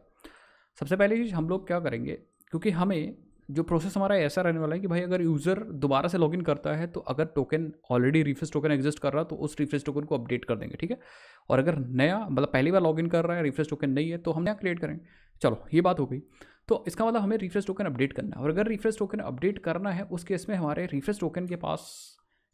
सबसे पहले चीज़, हम लोग क्या करेंगे? क्योंकि हमें जो प्रोसेस हमारा ऐसा रहने वाला है कि भाई अगर यूज़र दोबारा से लॉगिन करता है तो अगर token already refresh token exist कर रहा है तो उस रिफ्रेश टोकन को अपडेट कर देंगे। ठीक है? और अगर नया मतलब पहली बार लॉगिन कर रहा है रिफ्रेश टोकन नहीं है तो हम नया क्रिएट करेंगे? चलो, ये बात हो गई। तो इसका मतलब हमें रिफ्रेश टोकन अपडेट करना है। और अगर रिफ्रेश टोकन अपडेट करना है, उस केस में हमारे रिफ्रेश टोकन के पास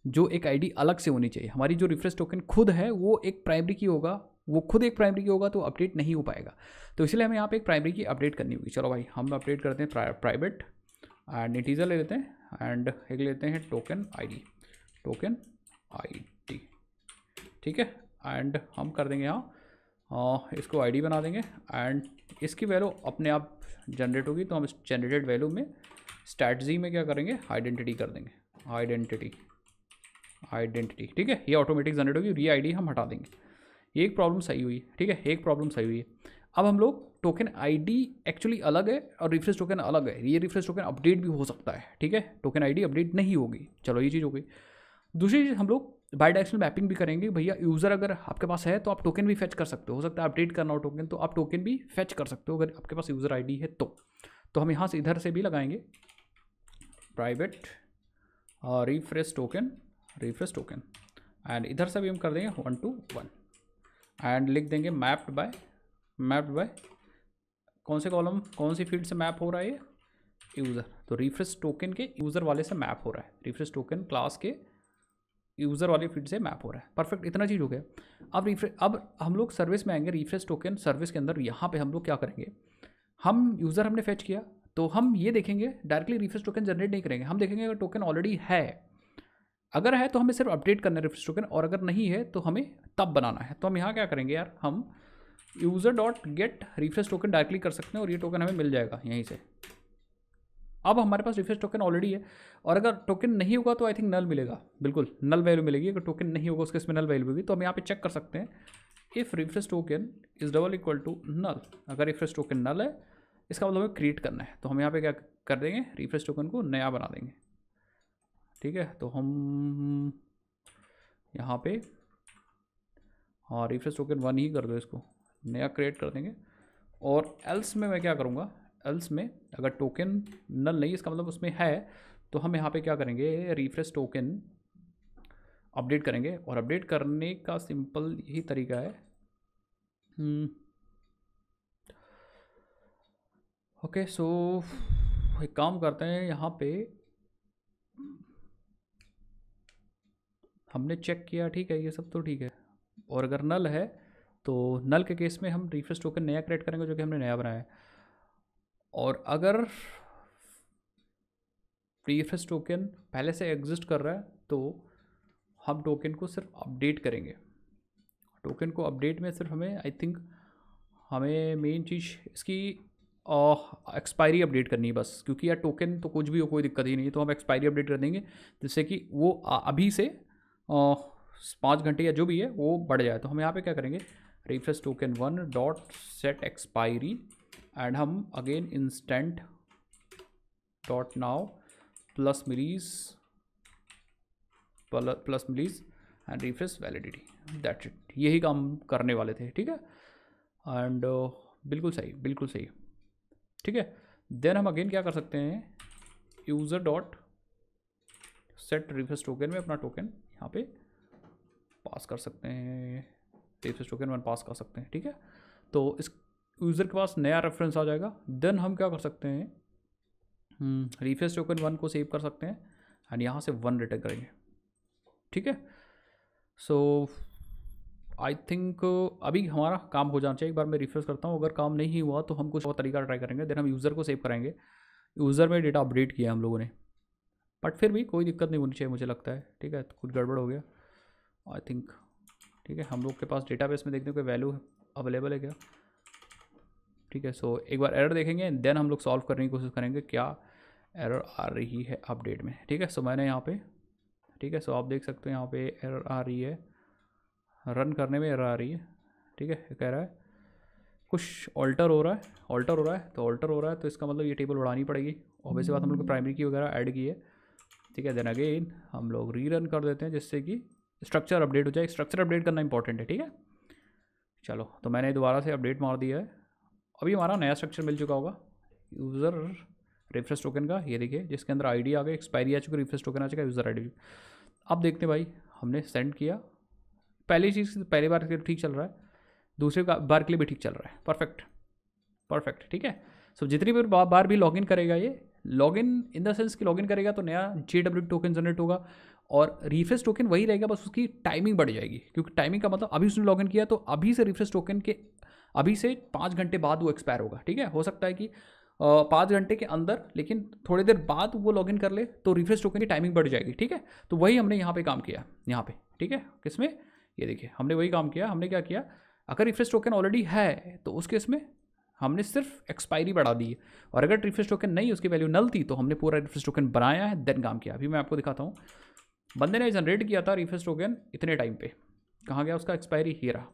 जो एक आईडी अलग से होनी चाहिए। हमारी जो रिफ्रेश टोकन खुद है, वो एक प्राइमरी की होगा, वो खुद एक प्राइमरी की होगा तो अपडेट नहीं हो पाएगा। तो इसलिए हमें यहाँ पे एक प्राइमरी की अपडेट करनी होगी। चलो भाई, हम अपडेट करते हैं प्राइवेट एंड इंटीजर ले लेते हैं एंड एक लेते हैं टोकन आईडी टोकन आईडी ठीक है? एंड हम कर देंगे यहाँ इसको आईडी बना देंगे एंड इसकी वैल्यू अपने आप जनरेट होगी तो हम इस जनरेटेड वैल्यू में स्टैट जी में क्या करेंगे? आइडेंटिटी कर देंगे। आइडेंटिटी। आइडेंटिटी। ठीक है? ये ऑटोमेटिक जनरेट होगी री आईडी हम हटा देंगे। ये एक प्रॉब्लम सही हुई। ठीक है? एक प्रॉब्लम सही हुई। है अब हम लोग टोकन आईडी एक्चुअली अलग है और रिफ्रेश टोकन अलग है। ये रिफ्रेश टोकन अपडेट भी हो सकता है। ठीक है? टोकन आईडी अपडेट नहीं होगी। चलो, ये चीज़ हो गई। दूसरी चीज़ हम लोग बाई डायरेक्शनल मैपिंग भी करेंगे। भैया, यूज़र अगर आपके पास है तो आप टोकन भी फेच कर सकते हो। हो सकता है अपडेट करना हो टोकन तो आप टोकन भी फेच कर सकते हो, अगर आपके पास यूज़र आईडी है तो। तो हम यहाँ से इधर से भी लगाएँगे। Private refresh token refresh token and इधर से भी हम कर देंगे वन टू वन एंड लिख देंगे मैप्ड बाय मैप्ड बाय कौन से कॉलम कौन सी फ़ील्ड से मैप हो रहा है ये? यूज़र तो रिफ्रेश टोकन के यूज़र वाले से मैप हो रहा है। रिफ्रेश टोकन क्लास के यूज़र वाली फ़ील्ड से मैप हो रहा है। परफेक्ट इतना चीज़ हो गया। अब रिफ्रेश अब हम लोग सर्विस में आएँगे रिफ्रेश टोकन सर्विस के अंदर, यहाँ पे हम लोग क्या करेंगे? हम यूज़र हमने फेच किया तो हम ये देखेंगे डायरेक्टली रिफ्रेश टोकन जनरेट नहीं करेंगे। हम देखेंगे अगर टोकन ऑलरेडी है, अगर है तो हमें सिर्फ़ अपडेट करना है रिफ्रेश टोकन और अगर नहीं है तो हमें तब बनाना है। तो हम यहाँ क्या करेंगे यार, हम user dot get refresh token directly कर सकते हैं, और ये टोकन हमें मिल जाएगा यहीं से। अब हमारे पास रिफ्रेश टोकन ऑलरेडी है। और अगर टोकन नहीं होगा तो आई थिंक नल मिलेगा। बिल्कुल नल वैल्यू मिलेगी। अगर टोकन नहीं होगा, उसके इसमें नल वैल्यू होगी तो हम यहाँ पे चेक कर सकते हैं। If refresh token is double equal to null अगर रिफ्रेश टोकन नल है, इसका मतलब हमें क्रिएट करना है। तो हम यहाँ पे क्या कर देंगे? रिफ्रेश टोकन को नया बना देंगे। ठीक है तो हम यहाँ पे हाँ रिफ्रेश टोकन वन ही कर दो इसको। नया क्रिएट कर देंगे। और एल्स में मैं क्या करूँगा? एल्स में, अगर टोकन नल नहीं, इसका मतलब उसमें है तो हम यहाँ पे क्या करेंगे रिफ्रेश टोकन अपडेट करेंगे। और अपडेट करने का सिंपल यही तरीका है। ओके हम्म। सो एक काम करते हैं यहाँ पे। हमने चेक किया, ठीक है, ये सब तो ठीक है। और अगर नल है तो नल के केस में हम रिफ्रेश टोकन नया क्रिएट करेंगे, जो कि हमने नया बनाया है। और अगर रिफ्रेश टोकन पहले से एग्जिस्ट कर रहा है तो हम टोकन को सिर्फ़ अपडेट करेंगे। टोकन को अपडेट में सिर्फ़ हमें आई थिंक हमें मेन चीज़ इसकी एक्सपायरी अपडेट करनी है बस, क्योंकि यार टोकन तो कुछ भी हो, कोई दिक्कत ही नहीं तो हम एक्सपायरी अपडेट कर देंगे, जिससे कि वो अभी से पाँच घंटे या जो भी है, वो बढ़ जाए। तो हम यहाँ पे क्या करेंगे? Refresh token one dot set expiry and हम again instant dot now plus millis plus millis and refresh validity that it यही काम करने वाले थे ठीक है? एंड uh, बिल्कुल सही बिल्कुल सही। ठीक है? देन हम अगेन क्या कर सकते हैं? User dot set refresh token में अपना टोकन यहाँ पे पास कर सकते हैं। रिफ्रेश टोकन वन पास कर सकते हैं ठीक है? तो इस यूज़र के पास नया रेफरेंस आ जाएगा। देन हम क्या कर सकते हैं? रिफ्रेश टोकन वन को सेव कर सकते हैं एंड यहाँ से वन रिटर्न करेंगे। ठीक है? सो आई थिंक अभी हमारा काम हो जाना चाहिए। एक बार मैं रिफ्रेश करता हूँ। अगर काम नहीं हुआ तो हम कुछ और तरीका ट्राई करेंगे। देन हम यूज़र को सेव करेंगे यूज़र में डेटा अपडेट किया हम लोगों ने। बट फिर भी कोई दिक्कत नहीं होनी चाहिए मुझे लगता है। ठीक है? कुछ गड़बड़ हो गया। आई थिंक ठीक है? हम लोग के पास डेटाबेस में देखने को वैल्यू अवेलेबल है क्या? ठीक है? सो एक बार एरर देखेंगे देन हम लोग सॉल्व करने की कोशिश करेंगे, क्या एरर आ रही है अपडेट में, ठीक है? सो मैंने यहाँ पे, ठीक है? सो आप देख सकते हो यहाँ पे एरर आ रही है। रन करने में एरर आ रही है, ठीक है? कह रहा है, कुछ ऑल्टर हो रहा है ऑल्टर हो रहा है तो ऑल्टर हो रहा है तो इसका मतलब ये टेबल बढ़ानी पड़ेगी। ऑब्वियसली बात हम लोग प्राइमरी की वगैरह ऐड की है, ठीक है? देन अगेन हम लोग री रन कर देते हैं, जिससे कि स्ट्रक्चर अपडेट हो जाए। स्ट्रक्चर अपडेट करना इंपॉर्टेंट है, ठीक है? चलो तो मैंने दोबारा से अपडेट मार दिया है। अभी हमारा नया स्ट्रक्चर मिल चुका होगा। यूज़र रिफ्रेश टोकन का ये देखिए जिसके अंदर आईडी आ गई एक्सपायरी आ चुकी रिफ्रेश टोकन आ चुका यूज़र आईडी अब देखते हैं भाई हमने सेंड किया। पहली चीज़ पहली बार के लिए ठीक चल रहा है। दूसरे बार के लिए भी ठीक चल रहा है। परफेक्ट परफेक्ट ठीक है? सो so, जितनी भी बार भी लॉगिन करेगा ये लॉगिन इन द सेंस कि लॉगिन करेगा तो नया जे डब्ल्यू टोकन जनरेट होगा और रिफ्रेश टोकन वही रहेगा बस उसकी टाइमिंग बढ़ जाएगी। क्योंकि टाइमिंग का मतलब अभी उसने लॉगिन किया तो अभी से रिफ्रेश टोकन के अभी से पाँच घंटे बाद वो एक्सपायर होगा, ठीक है? हो सकता है कि पाँच घंटे के अंदर, लेकिन थोड़ी देर बाद वो लॉगिन कर ले तो रिफ्रेश टोकन की टाइमिंग बढ़ जाएगी, ठीक है? तो वही हमने यहाँ पे काम किया, यहाँ पे, ठीक है? किसमें ये देखिए, हमने वही काम किया, हमने क्या किया? अगर रिफ्रेश टोकन ऑलरेडी है तो उस केस में हमने सिर्फ़ एक्सपायरी बढ़ा दी है, और अगर रिफ्रेश टोकन नहीं, उसकी वैल्यू नल थी तो हमने पूरा रिफ्रेश टोकन बनाया है देन काम किया। अभी मैं आपको दिखाता हूँ। बंदे ने जनरेट किया था रिफ्रेश टोकन इतने टाइम पे, कहाँ गया उसका एक्सपायरी ही रहा।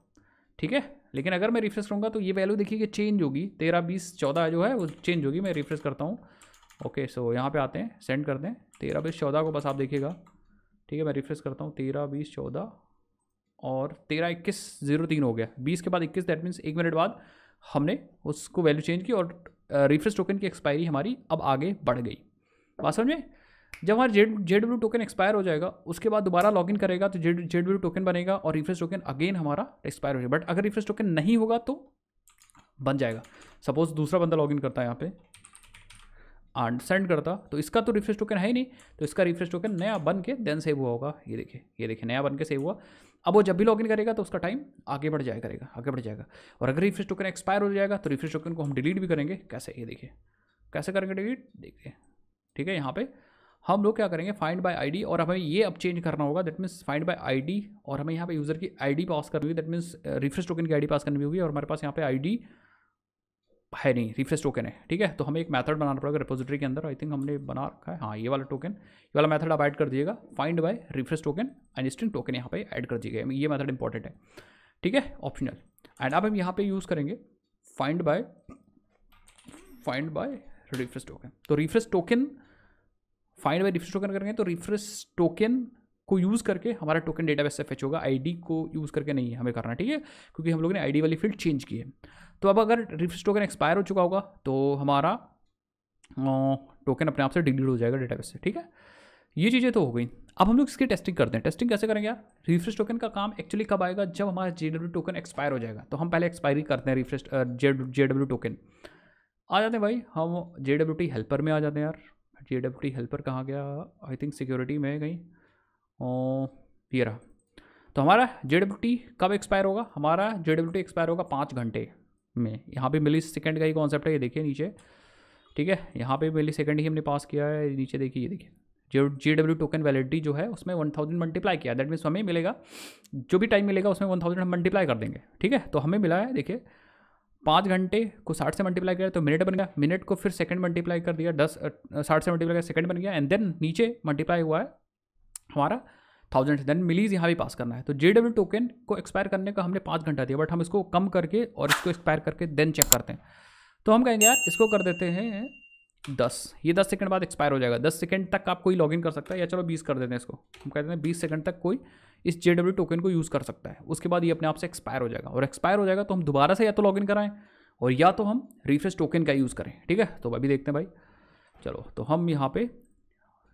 ठीक है? लेकिन अगर मैं रिफ्रेश करूँगा तो ये वैल्यू देखिए कि चेंज होगी। तेरह, बीस, चौदह जो है, वो चेंज होगी, मैं रिफ्रेश करता हूँ। ओके सो यहाँ पे आते हैं सेंड कर दें। तेरह, बीस, चौदह को बस आप देखिएगा। ठीक है, मैं रिफ्रेश करता हूँ। तेरह, बीस, चौदह और तेरह, इक्कीस, ज़ीरो, तीन हो गया। बीस के बाद इक्कीस दैट मीन्स एक मिनट बाद हमने उसको वैल्यू चेंज की और रिफ्रेश टोकन की एक्सपायरी हमारी अब आगे बढ़ गई। बात समझे? जब हमारा Z Z blue token expire हो जाएगा, उसके बाद दोबारा लॉगिन करेगा तो जेड जेड ब्लू टोकन बनेगा और रिफ्रेश टोकन अगेन हमारा एक्सपायर हो जाएगा। बट अगर रिफ्रेश टोकन नहीं होगा तो बन जाएगा। सपोज़ दूसरा बंदा लॉगिन करता है यहाँ पे एंड सेंड करता तो इसका तो रिफ्रेश टोकन है ही नहीं तो इसका रिफ्रेश टोकन नया बन के देन सेव हुआ होगा। ये देखिए ये देखिए नया बन के सेव हुआ। अब वो जब भी लॉगिन करेगा तो उसका टाइम आगे बढ़ जाया करेगा, आगे बढ़ जाएगा। और अगर रिफ्रेश टोकन एक्सपायर हो जाएगा तो रिफ्रेश टोकन को हम डिलीट भी करेंगे। कैसे? ये देखिए कैसे करेंगे डिलीट देखिए ठीक है, यहाँ पे हम लोग क्या करेंगे? फाइंड बाय आईडी और हमें ये अब चेंज करना होगा। That means find by ID और हमें यहाँ पे यूज़र की आईडी पास करनी होगी। दैट मीन्स रिफ्रेश टोकन की आईडी पास करनी होगी और हमारे पास यहाँ पे आईडी है नहीं रिफ्रेश टोकन है। ठीक है? तो हमें एक मेथड बनाना पड़ेगा रिपोजिटरी के अंदर। आई थिंक हमने बना रखा है। हाँ ये वाला टोकन ये वाला मेथड आप ऐड कर दीजिएगा। Find by refresh token and string token यहाँ पे ऐड कर दीजिएगा। ये मेथड इंपॉर्टेंट है। ठीक है? ऑप्शनल एंड अब हम यहाँ पे यूज़ करेंगे। Find by find by refresh token तो refresh token find by refresh token करेंगे तो रिफ्रेश टोकन को यूज़ करके हमारा टोकन डेटाबेस से फेच होगा। आईडी को यूज़ करके नहीं हमें करना ठीक है? क्योंकि हम लोग ने आईडी वाली फ़ील्ड चेंज की है। तो अब अगर रिफ्रेश टोकन एक्सपायर हो चुका होगा तो हमारा टोकन अपने आप से डिलीट हो जाएगा डेटाबेस से, ठीक है? ये चीज़ें तो हो गई। अब हम लोग इसकी टेस्टिंग करते हैं। टेस्टिंग कैसे करेंगे यार रिफ्रेश टोकन का काम एक्चुअली कब आएगा? जब हमारा जे डब्ल्यू टोकन एक्सपायर हो जाएगा। तो हम पहले एक्सपायरी करते हैं रिफ्रेश जे डब्ल्यू टोकन आ जाते हैं भाई, हम जे डब्ल्यू टी हेल्पर में आ जाते हैं यार। जे डब्ल्यू टी हेल्पर कहाँ गया? आई थिंक सिक्योरिटी में कहीं। ये रहा। तो हमारा जे डब्ल्यू टी कब एक्सपायर होगा? हमारा जे डब्ल्यू टी एक्सपायर होगा पाँच घंटे में। यहाँ पे मिली सेकेंड का ही कॉन्सेप्ट है, ये देखिए नीचे। ठीक है? यहाँ पे मिली सेकेंड ही हमने पास किया है, नीचे देखिए, ये देखिए। जो जे डब्ल्यू टोकन वैलिडिटी जो है, उसमें वन थाउज़ेंड मल्टीप्लाई किया। दैट मीन्स हमें मिलेगा, जो भी टाइम मिलेगा, उसमें वन थाउज़ेंड हम मल्टीप्लाई कर देंगे। ठीक है? तो हमें मिला है, देखिए पाँच घंटे को साठ से मल्टीप्लाई किया तो मिनट बन गया। मिनट को फिर सेकंड मल्टीप्लाई कर दिया, दस साठ से मल्टीप्लाई किया, सेकंड बन गया एंड देन नीचे मल्टीप्लाई हुआ है हमारा थाउज़ेंड देन मिलीज यहाँ भी पास करना है। तो जे डब्ल्यू टोकन को एक्सपायर करने का हमने पाँच घंटा दिया बट हम इसको कम करके और इसको एक्सपायर करके देन चेक करते हैं। तो हम कहेंगे, यार, इसको कर देते हैं दस। ये दस सेकंड बाद एक्सपायर हो जाएगा। दस सेकंड तक आप कोई लॉगिन कर सकता है या चलो बीस कर देते हैं इसको। हम कहते हैं बीस सेकंड तक कोई इस जे डब्ल्यू टोकन को यूज़ कर सकता है। उसके बाद ये अपने आप से एक्सपायर हो जाएगा। और एक्सपायर हो जाएगा तो हम दोबारा से या तो लॉगिन कराएँ और या तो हम रिफ्रेश टोकन का यूज़ करें ठीक है? तो अभी देखते हैं भाई। चलो तो हम यहाँ पे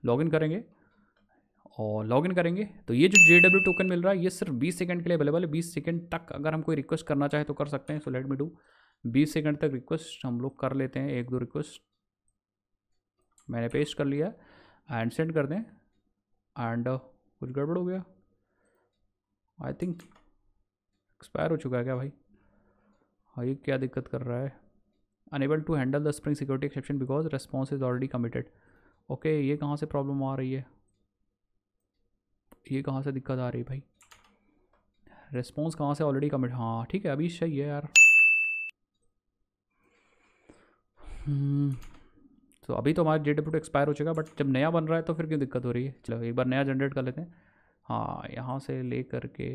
लॉगिन करेंगे और लॉगिन करेंगे। तो ये जो जे डब्ल्यू टोकन मिल रहा है ये सिर्फ़ बीस सेकंड के लिए अवेलेबल है। बीस सेकंड तक अगर हम कोई रिक्वेस्ट करना चाहे तो कर सकते हैं। सो लेट मी डू बीस सेकंड तक रिक्वेस्ट हम लोग कर लेते हैं। एक दो रिक्वेस्ट मैंने पेस्ट कर लिया एंड सेंड कर दें। एंड uh, कुछ गड़बड़ हो गया। आई थिंक एक्सपायर हो चुका है क्या भाई? हाँ ये क्या दिक्कत कर रहा है? Unable to handle the spring security exception because response is already committed okay ये कहाँ से प्रॉब्लम आ रही है? ये कहाँ से दिक्कत आ रही है भाई? रेस्पॉन्स कहाँ से ऑलरेडी कमिट हाँ ठीक है अभी सही है यार। हम्म, तो अभी तो हमारा जे डब्ल्यू एक्सपायर हो चुका है बट जब नया बन रहा है तो फिर क्यों दिक्कत हो रही है? चलो एक बार नया जनरेट कर लेते हैं। हाँ यहाँ से ले करके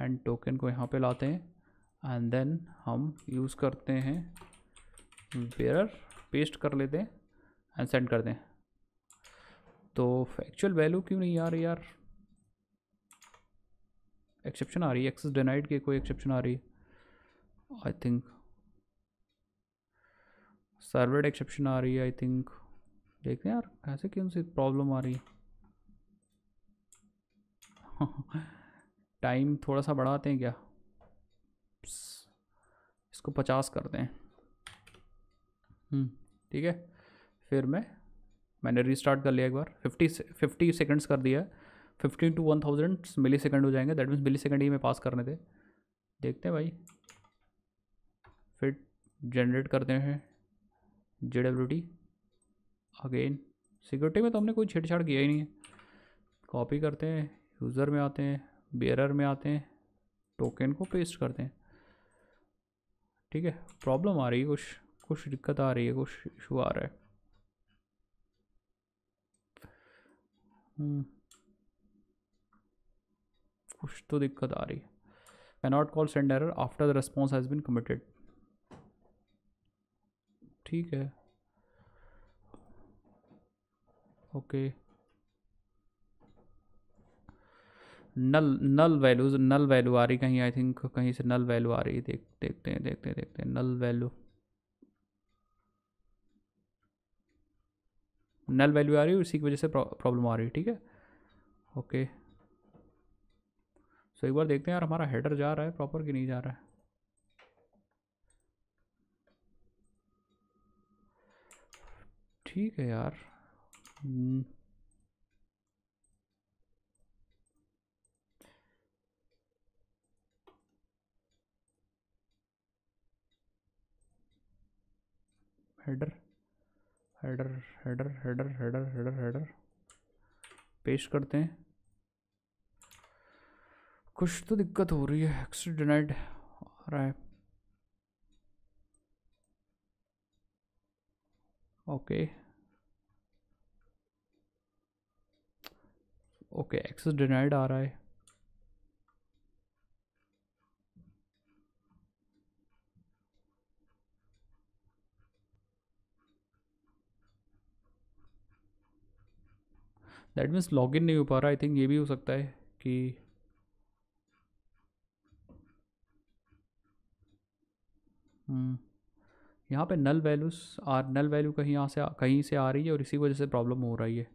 एंड टोकन को यहाँ पे लाते हैं एंड देन हम यूज़ करते हैं बेयर पेस्ट कर लेते हैं एंड सेंड कर दें तो एक्चुअल वैल्यू क्यों नहीं आ रही यार? एक्सेप्शन आ रही है एक्सेस डिनाइड की कोई एक्सेप्शन आ रही है। आई थिंक सर्वर एक्सेप्शन आ रही है आई थिंक देखते हैं यार, ऐसे क्यों सी प्रॉब्लम आ रही है? टाइम थोड़ा सा बढ़ाते हैं क्या? इसको पचास करते हैं हम्म, ठीक है। फिर मैं मैंने रीस्टार्ट कर लिया एक बार। फिफ्टी फिफ्टी सेकेंड्स कर दिया। Fifteen to one thousand millisecond हो जाएँगे। दैट मीन्स मिली सेकेंड ही में पास करने थे। देखते हैं भाई। फिर जनरेट करते हैं J W T again security में तो हमने कोई छेड़छाड़ किया ही नहीं है। कॉपी करते हैं। यूज़र में आते हैं बेरर में आते हैं टोकन को पेस्ट करते हैं। ठीक है प्रॉब्लम आ रही है, कुछ कुछ दिक्कत आ रही है, कुछ इशू आ रहा है। हम्म। कुछ तो दिक्कत आ रही है। Cannot call send error after the response has been committed ठीक है। Okay null null values null value आ रही कहीं आई थिंक कहीं से नल वैल्यू आ रही, देख, देखते हैं देखते हैं देखते हैं नल वैल्यू नल वैल्यू आ रही है, उसी की वजह से प्रॉब्लम आ रही है, ठीक है? ओके सो एक बार देखते हैं यार, हमारा हेडर जा रहा है प्रॉपर कि नहीं जा रहा है? ठीक है यार। Header header header header header header header पेश करते हैं। कुछ तो दिक्कत हो रही है। एक्सीडेंट आ रहा है। ओके ओके एक्सेस डिनाइड आ रहा है। दैट मीन्स लॉगिन नहीं हो पा रहा आई थिंक ये भी हो सकता है कि हम्म, यहाँ पे null values are null value कहीं यहाँ से कहीं से आ रही है और इसी वजह से प्रॉब्लम हो रही है।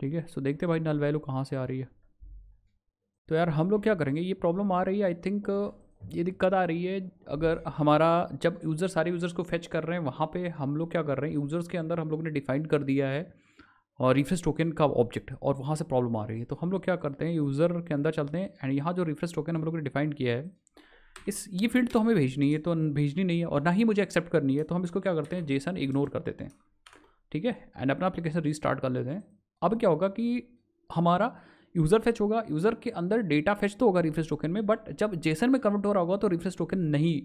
ठीक है? सो देखते भाई नल वैल्यू कहाँ से आ रही है। तो यार हम लोग क्या करेंगे? ये प्रॉब्लम आ रही है आई थिंक ये दिक्कत आ रही है। अगर हमारा जब यूज़र सारे यूज़र्स को फेच कर रहे हैं वहाँ पे हम लोग क्या कर रहे हैं? यूज़र्स के अंदर हम लोग ने डिफाइन कर दिया है और रिफ्रेश टोकन का ऑब्जेक्ट और वहाँ से प्रॉब्लम आ रही है। तो हम लोग क्या करते हैं यूज़र के अंदर चलते हैं एंड यहाँ जो रिफ्रेश टोकन हम लोग ने डिफाइन किया है, इस, ये फ़ील्ड तो हमें भेजनी है तो भेजनी नहीं है और ना ही मुझे एक्सेप्ट करनी है तो हम इसको क्या करते हैं जेसन इग्नोर कर देते हैं। ठीक है? एंड अपना एप्लीकेशन रीस्टार्ट कर लेते हैं। अब क्या होगा कि हमारा यूज़र फेच होगा यूज़र के अंदर डेटा फेच तो होगा रिफ्रेश टोकन में बट जब जेसन में कन्वर्ट हो रहा होगा तो रिफ्रेश टोकन नहीं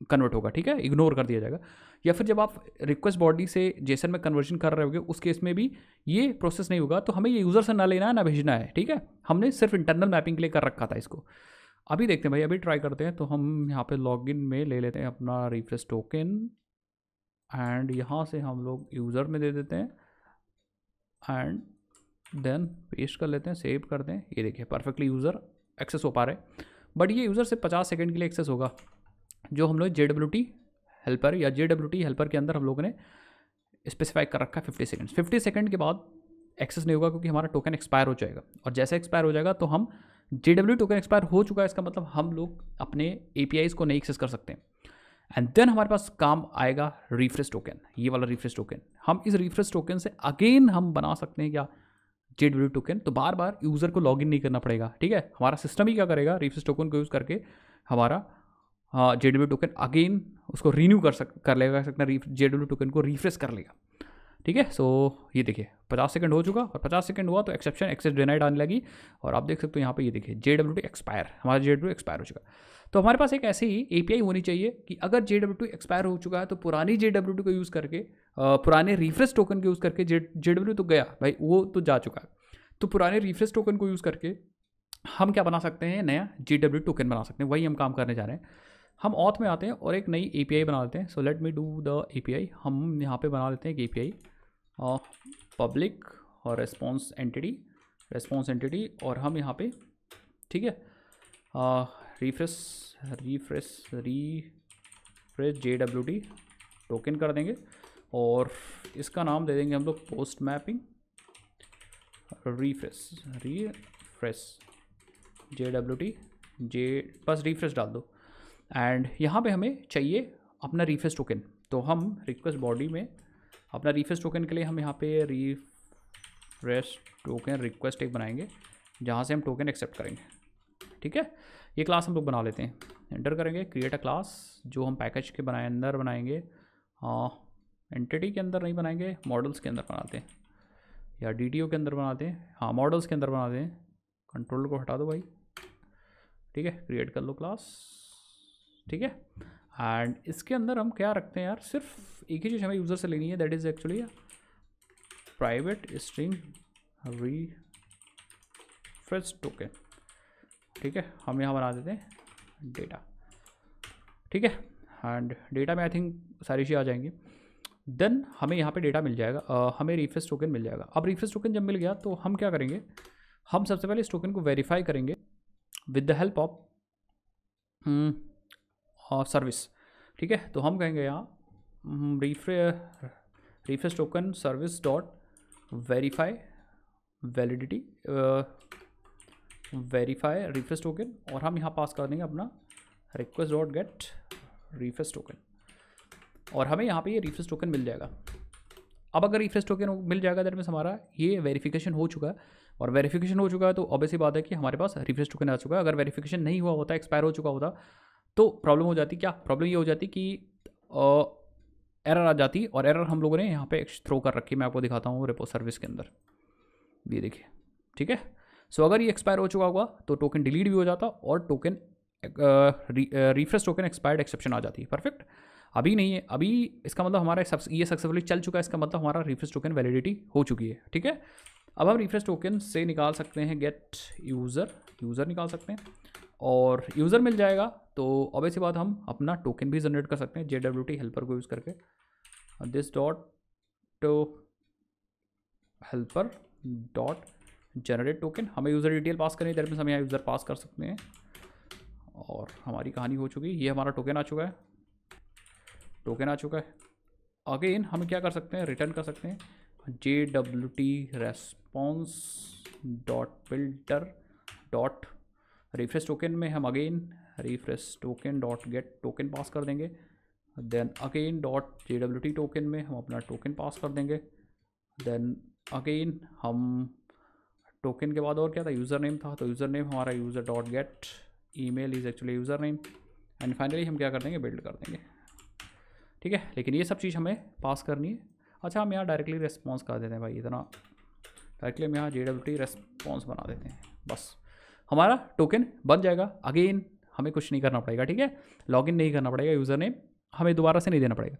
कन्वर्ट होगा, ठीक है? इग्नोर कर दिया जाएगा। या फिर जब आप रिक्वेस्ट बॉडी से जेसन में कन्वर्जन कर रहे होगे, उस केस में भी ये प्रोसेस नहीं होगा तो हमें ये यूज़र से ना लेना है, ना भेजना है, ठीक है? हमने सिर्फ़ इंटरनल मैपिंग के लिए कर रखा था इसको। अभी देखते हैं भाई, अभी ट्राई करते हैं तो हम यहाँ पे लॉगिन में ले लेते हैं अपना रिफ्रेश टोकन एंड यहाँ से हम लोग यूज़र में दे देते हैं एंड देन पेस्ट कर लेते हैं सेव करते हैं। ये देखिए परफेक्टली यूज़र एक्सेस हो पा रहे बट ये यूज़र से पचास सेकेंड के लिए एक्सेस होगा। जो हम लोग जे डब्ल्यू टी हेल्पर या जे डब्ल्यू टी हेल्पर के अंदर हम लोगों ने स्पेसिफाई कर रखा है फिफ्टी सेकेंड फिफ्टी सेकेंड के बाद एक्सेस नहीं होगा क्योंकि हमारा टोकन एक्सपायर हो जाएगा। और जैसे एक्सपायर हो जाएगा तो हम जे डब्ल्यू टोकन एक्सपायर हो चुका है, इसका मतलब हम लोग अपने ए को नहीं एक्सेस कर सकते। एंड देन हमारे पास काम आएगा रिफ्रेश टोकन ये वाला रिफ्रेश टोकन हम इस रिफ्रेश टोकन से अगेन हम बना सकते हैं क्या जे डब्ल्यू टोकन तो बार बार यूज़र को लॉगिन नहीं करना पड़ेगा, ठीक है? हमारा सिस्टम ही क्या करेगा? रिफ्रेश टोकन को यूज़ करके हमारा जे डब्ल्यू टोकन अगेन उसको रीन्यू कर सक, कर लेगा सकता जे डब्ल्यू टोकन को रिफ्रेश कर लेगा। ठीक है? सो ये देखिए, पचास सेकंड हो चुका और पचास सेकंड हुआ तो एक्सेप्शन एक्सेस डिनाइड आने लगी और आप देख सकते हो यहाँ पे ये देखिए जे डब्ल्यू टू एक्सपायर हमारा जे डब्ल्यू एक्सपायर हो चुका। तो हमारे पास एक ऐसी ही एपीआई होनी चाहिए कि अगर जे डब्ल्यू टू एक्सपायर हो चुका है तो पुरानी जे डब्ल्यू टू को यूज़ करके पुराने रिफ्रेश टोकन को यूज़ करके जे जे डब्ल्यू तो गया, भाई वो तो जा चुका। है तो पुराने रिफ्रेश टोकन को यूज़ करके हम क्या बना सकते हैं? नया जे डब्ल्यू टोकन बना सकते हैं, वही हम काम करने जा रहे हैं। हम ऑथ में आते हैं और एक नई एपीआई बना लेते हैं। So let me do the API हम यहाँ पे बना लेते हैं एक ए पी पब्लिक और रेस्पॉन्स एंटिटी रेस्पॉन्स एंटिटी और हम यहाँ पे, ठीक है? Refresh refresh refresh J W T token कर देंगे और इसका नाम दे देंगे हम लोग post mapping refresh refresh J W T J बस रिफ्रेश डाल दो। एंड यहाँ पे हमें चाहिए अपना रिफ्रेश टोकन तो हम रिक्वेस्ट बॉडी में अपना रिफ्रेश टोकन के लिए हम यहाँ पे रिफ्रेश टोकन रिक्वेस्ट एक बनाएँगे, जहाँ से हम टोकन एक्सेप्ट करेंगे। ठीक है? ये क्लास हम लोग बना लेते हैं। एंटर करेंगे क्रिएट अ क्लास जो हम पैकेज के बनाए, अंदर बनाएँगे। एंटिटी के अंदर नहीं बनाएँगे मॉडल्स के अंदर बनाते हैं। या डीटीओ के अंदर बनाते हैं। हाँ मॉडल्स के अंदर बनाते हैं। कंट्रोल को हटा दो भाई। ठीक है? क्रिएट कर लो क्लास ठीक है? एंड इसके अंदर हम क्या रखते हैं यार? सिर्फ़ एक ही चीज़ हमें यूज़र से लेनी है that is actually private string refresh token ठीक है? हम यहाँ बना देते हैं डेटा ठीक है? एंड डेटा में आई थिंक सारी चीज़ें आ जाएँगी. देन हमें यहाँ पे डेटा मिल जाएगा। uh, हमें रिफ्रेश टोकन मिल जाएगा। अब रिफ्रेश टोकन जब मिल गया तो हम क्या करेंगे? हम सबसे पहले इस टोकन को वेरीफाई करेंगे with the help of service ठीक है? तो हम कहेंगे यहाँ रिफ्रे refresh token service dot verify validity verify refresh token और हम यहाँ पास कर देंगे अपना request dot get refresh token और हमें यहाँ पे ये रिफ्रेश टोकन मिल जाएगा। अब अगर रिफ्रेश टोकन मिल जाएगा दैट मीन्स हमारा ये वेरिफिकेशन हो चुका है और वेरिफिकेशन हो चुका है तो ऑब्वियसली बात है कि हमारे पास रिफ्रेश टोकन आ चुका है। अगर वेरिफिकेशन नहीं हुआ होता एक्सपायर हो चुका होता तो प्रॉब्लम हो जाती क्या? प्रॉब्लम ये हो जाती कि एरर आ जाती और एरर हम लोगों ने यहाँ पे थ्रो कर रखी मैं आपको दिखाता हूँ रेपो सर्विस के अंदर। ये देखिए, ठीक है? सो अगर ये एक्सपायर हो चुका होगा तो टोकन डिलीट भी हो जाता और token refresh token expired exception आ जाती। है परफेक्ट अभी नहीं है। अभी इसका मतलब हमारा ये सक्सेसफुली चल चुका है। इसका मतलब हमारा रिफ्रेश टोकन वैलिडिटी हो चुकी है, ठीक है? अब हम रिफ्रेश टोकन से निकाल सकते हैं गेट यूज़र यूज़र निकाल सकते हैं। और यूज़र मिल जाएगा। तो अब ऑब्वियसली बात, हम अपना टोकन भी जनरेट कर सकते हैं जे डब्ल्यू टी हेल्पर को यूज़ करके। This dot to helper dot generate token हमें यूज़र डिटेल पास करनी है हम यहाँ यूज़र पास कर सकते हैं। और हमारी कहानी हो चुकी, ये हमारा टोकन आ चुका है। टोकन आ चुका है। अगेन हम क्या कर सकते हैं रिटर्न कर सकते हैं। J W T response dot filter dot refresh token में हम again refresh token dot get token pass कर देंगे। Then again dot J W T token में हम अपना टोकन पास कर देंगे। देन अगेन हम टोकन के बाद और क्या था? यूज़र नेम था। तो यूज़र नेम हमारा user dot get email is actually user name and finally हम क्या कर देंगे? बिल्ड कर देंगे। ठीक है? लेकिन ये सब चीज़ हमें पास करनी है। अच्छा हम यहाँ डायरेक्टली रेस्पॉन्स कर देते हैं भाई। इतना डायरेक्टली हम यहाँ जे डब्ल्यू टी रेस्पॉन्स बना देते हैं। बस। हमारा टोकन बन जाएगा। अगेन हमें कुछ नहीं करना पड़ेगा, ठीक है? लॉगिन नहीं करना पड़ेगा यूज़र नेम हमें दोबारा से नहीं देना पड़ेगा।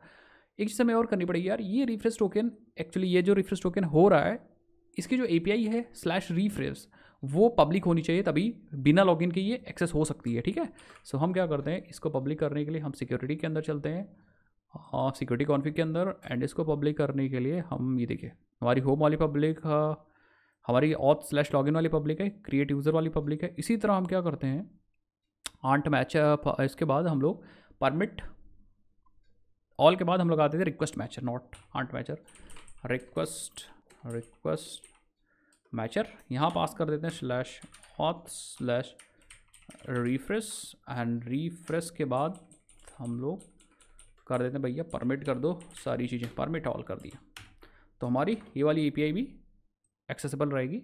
एक चीज़ हमें और करनी पड़ेगी यार, ये रिफ्रेश टोकन एक्चुअली ये जो रिफ्रेश टोकन हो रहा है, इसकी जो एपीआई है स्लैश रिफ्रेश वो पब्लिक होनी चाहिए, तभी बिना लॉगिन के ये एक्सेस हो सकती है, ठीक है? सो हम क्या करते हैं, इसको पब्लिक करने के लिए हम सिक्योरिटी के अंदर चलते हैं। हाँ सिक्योरिटी कॉन्फ़िग के अंदर एंड इसको पब्लिक करने के लिए हम, ये देखिए, हमारी होम वाली पब्लिक हमारी ऑथ स्लैश लॉगिन वाली पब्लिक है क्रिएट यूज़र वाली पब्लिक है। इसी तरह हम क्या करते हैं? आंट मैच इसके बाद हम लोग परमिट ऑल के बाद हम लोग आते थे request matcher not ant matcher request request matcher यहाँ पास कर देते हैं slash auth slash refresh and refresh के बाद हम लोग कर देते हैं, भैया परमिट कर दो, सारी चीज़ें परमिट ऑल कर दिया। तो हमारी ये वाली एपीआई भी एक्सेसिबल रहेगी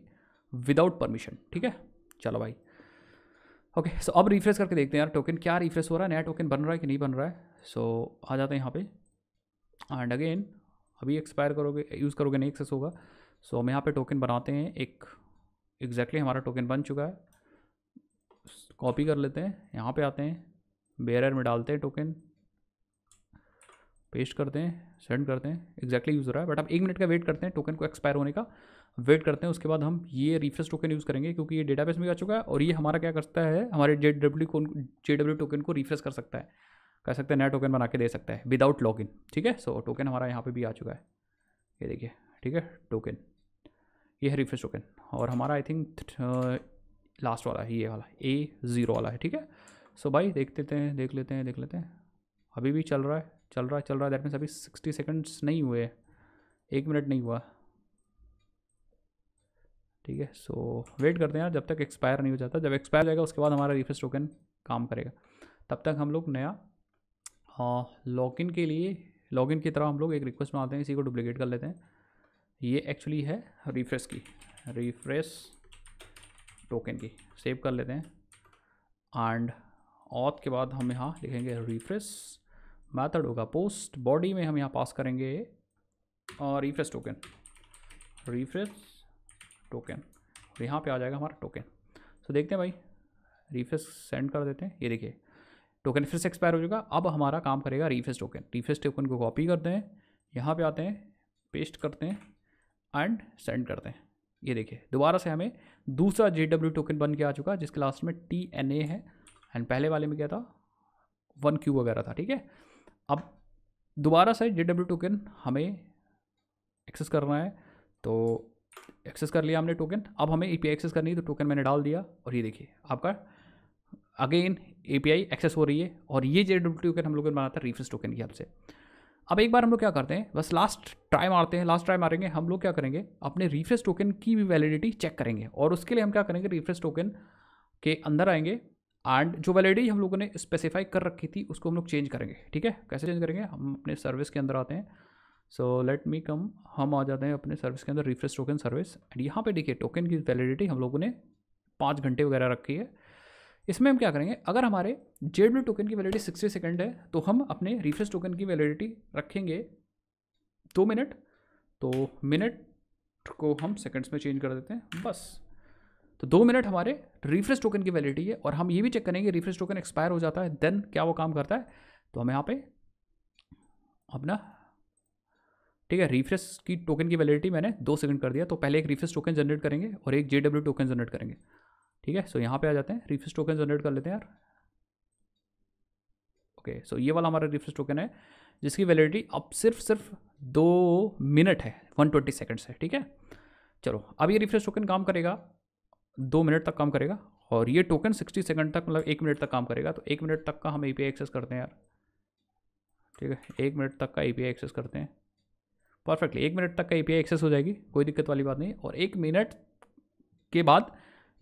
विदाउट परमिशन ठीक है? चलो भाई। ओके सो अब रिफ्रेश करके देखते हैं यार टोकन क्या रिफ्रेश हो रहा है? नया टोकन बन रहा है कि नहीं बन रहा है? सो so, आ जाते हैं यहाँ पे। एंड अगेन अभी एक्सपायर करोगे यूज़ करोगे नहीं एक्सेस होगा। सो so, हम यहाँ पे टोकन बनाते हैं एक एग्जैक्टली exactly हमारा टोकन बन चुका है। कॉपी कर लेते हैं यहाँ पे आते हैं बेयर में डालते हैं टोकन पेस्ट करते हैं सेंड करते हैं एक्जैक्टली यूज़ हो रहा है। बट आप एक मिनट का वेट करते हैं टोकन को एक्सपायर होने का। वेट करते हैं, उसके बाद हम ये रिफ्रेश टोकन यूज़ करेंगे, क्योंकि ये डेटाबेस में आ चुका है और ये हमारा क्या करता है, हमारे जे डब्ल्यू को जे डब्ल्यू टोकन को रिफ्रेश कर सकता है। कह सकते हैं, नया टोकन बना के दे सकता है विदाउट लॉगिन ठीक है? सो टोकन हमारा यहाँ पे भी आ चुका है। ये देखिए, ठीक है? टोकन ये है रिफ्रेश टोकन और हमारा आई थिंक लास्ट वाला है, ये वाला ए ज़ीरो वाला है, ठीक है? सो भाई, देख लेते हैं, देख लेते हैं, देख लेते हैं। अभी भी चल रहा है, चल रहा है, चल रहा है दैट मीन्स अभी सिक्सटी सेकेंड्स नहीं हुए एक मिनट नहीं हुआ। ठीक है? सो वेट करते हैं यार, जब तक एक्सपायर नहीं हो जाता। जब एक्सपायर हो जाएगा, उसके बाद हमारा रिफ्रेश टोकन काम करेगा। तब तक हम लोग नया लॉगिन के लिए लॉगिन की तरह हम लोग एक रिक्वेस्ट बनाते हैं, इसी को डुप्लीकेट कर लेते हैं। ये एक्चुअली है रिफ्रेश की। रिफ्रेश टोकन की। सेव कर लेते हैं। एंड ऑथ के बाद हम यहाँ लिखेंगे रिफ्रेश मैथड होगा। पोस्ट बॉडी में हम यहाँ पास करेंगे। रिफ्रेश टोकन रिफ्रेश टोकन और यहाँ पे आ जाएगा हमारा टोकन सो देखते हैं भाई रिफ्रेश सेंड कर देते हैं। ये देखिए टोकन फिर से एक्सपायर हो चुका। अब हमारा काम करेगा रिफ्रेश टोकन रिफ्रेश टोकन को कॉपी करते हैं। यहाँ पे आते हैं पेस्ट करते हैं एंड सेंड करते हैं। ये देखिए, दोबारा से हमें दूसरा जे डब्ल्यू टोकन बन के आ चुका, जिसके लास्ट में टी एन ए है। एंड पहले वाले में क्या था? वन क्यू वगैरह था, ठीक है? अब दोबारा से जे डब्ल्यू टोकन हमें एक्सेस करना है। तो एक्सेस कर लिया हमने टोकन अब हमें ए एक्सेस करनी है तो टोकन मैंने डाल दिया, और ये देखिए, आपका अगेन ए एक्सेस हो रही है, और ये जे डब्ल्यू टोकन हम लोगों ने बनाता है रिफ्रेश टोकन की हेल्प से। अब एक बार हम लोग क्या करते हैं, बस लास्ट ट्राई मारते हैं लास्ट ट्राई मारेंगे, हम लोग क्या करेंगे, अपने रिफ्रेश टोकन की भी वैलिडिटी चेक करेंगे, और उसके लिए हम क्या करेंगे रिफ्रेश टोकन के अंदर आएँगे एंड जो वैलिडिटी हम लोगों ने स्पेसिफाई कर रखी थी, उसको हम लोग चेंज करेंगे, ठीक है? कैसे चेंज करेंगे? हम अपने सर्विस के अंदर आते हैं। सो लेट मी कम हम आ जाते हैं अपने सर्विस के अंदर रिफ्रेश टोकन सर्विस एंड यहाँ पे देखिए टोकन की वैलिडिटी हम लोगों ने पाँच घंटे वगैरह रखी है। इसमें हम क्या करेंगे? अगर हमारे जेड टोकन की वैलिडिटी सिक्सटी सेकेंड है तो हम अपने रिफ्रेश टोकन की वैलिडिटी रखेंगे दो मिनट तो मिनट को हम सेकंड्स में चेंज कर देते हैं, बस। तो दो मिनट हमारे रिफ्रेश टोकन की वैलिडिटी है और हम ये भी चेक करेंगे रिफ्रेश टोकन एक्सपायर हो जाता है देन क्या वो काम करता है? तो हम यहाँ पे अपना ठीक है रिफ्रेश की टोकन की वैलिडिटी मैंने दो सेकंड कर दिया तो पहले एक रिफ्रेश टोकन जनरेट करेंगे और एक जेडब्ल्यू टोकन जनरेट करेंगे। ठीक है सो यहाँ पे आ जाते हैं रिफ्रेश टोकन जनरेट कर लेते हैं यार। ओके सो ये वाला हमारा रिफ्रेश टोकन है, जिसकी वैलिडिटी अब सिर्फ़ सिर्फ़ दो मिनट है वन ट्वेंटी है, ठीक है? चलो, अब ये रिफ्रेश टोकन काम करेगा, दो मिनट तक काम करेगा, और ये टोकन सिक्सटी सेकंड तक मतलब एक मिनट तक काम करेगा तो एक मिनट तक का हम एपीआई एक्सेस करते हैं यार। ठीक है, एक मिनट तक का एपीआई एक्सेस करते हैं। परफेक्टली एक मिनट तक का एपीआई एक्सेस हो जाएगी, कोई दिक्कत वाली बात नहीं। और एक मिनट के बाद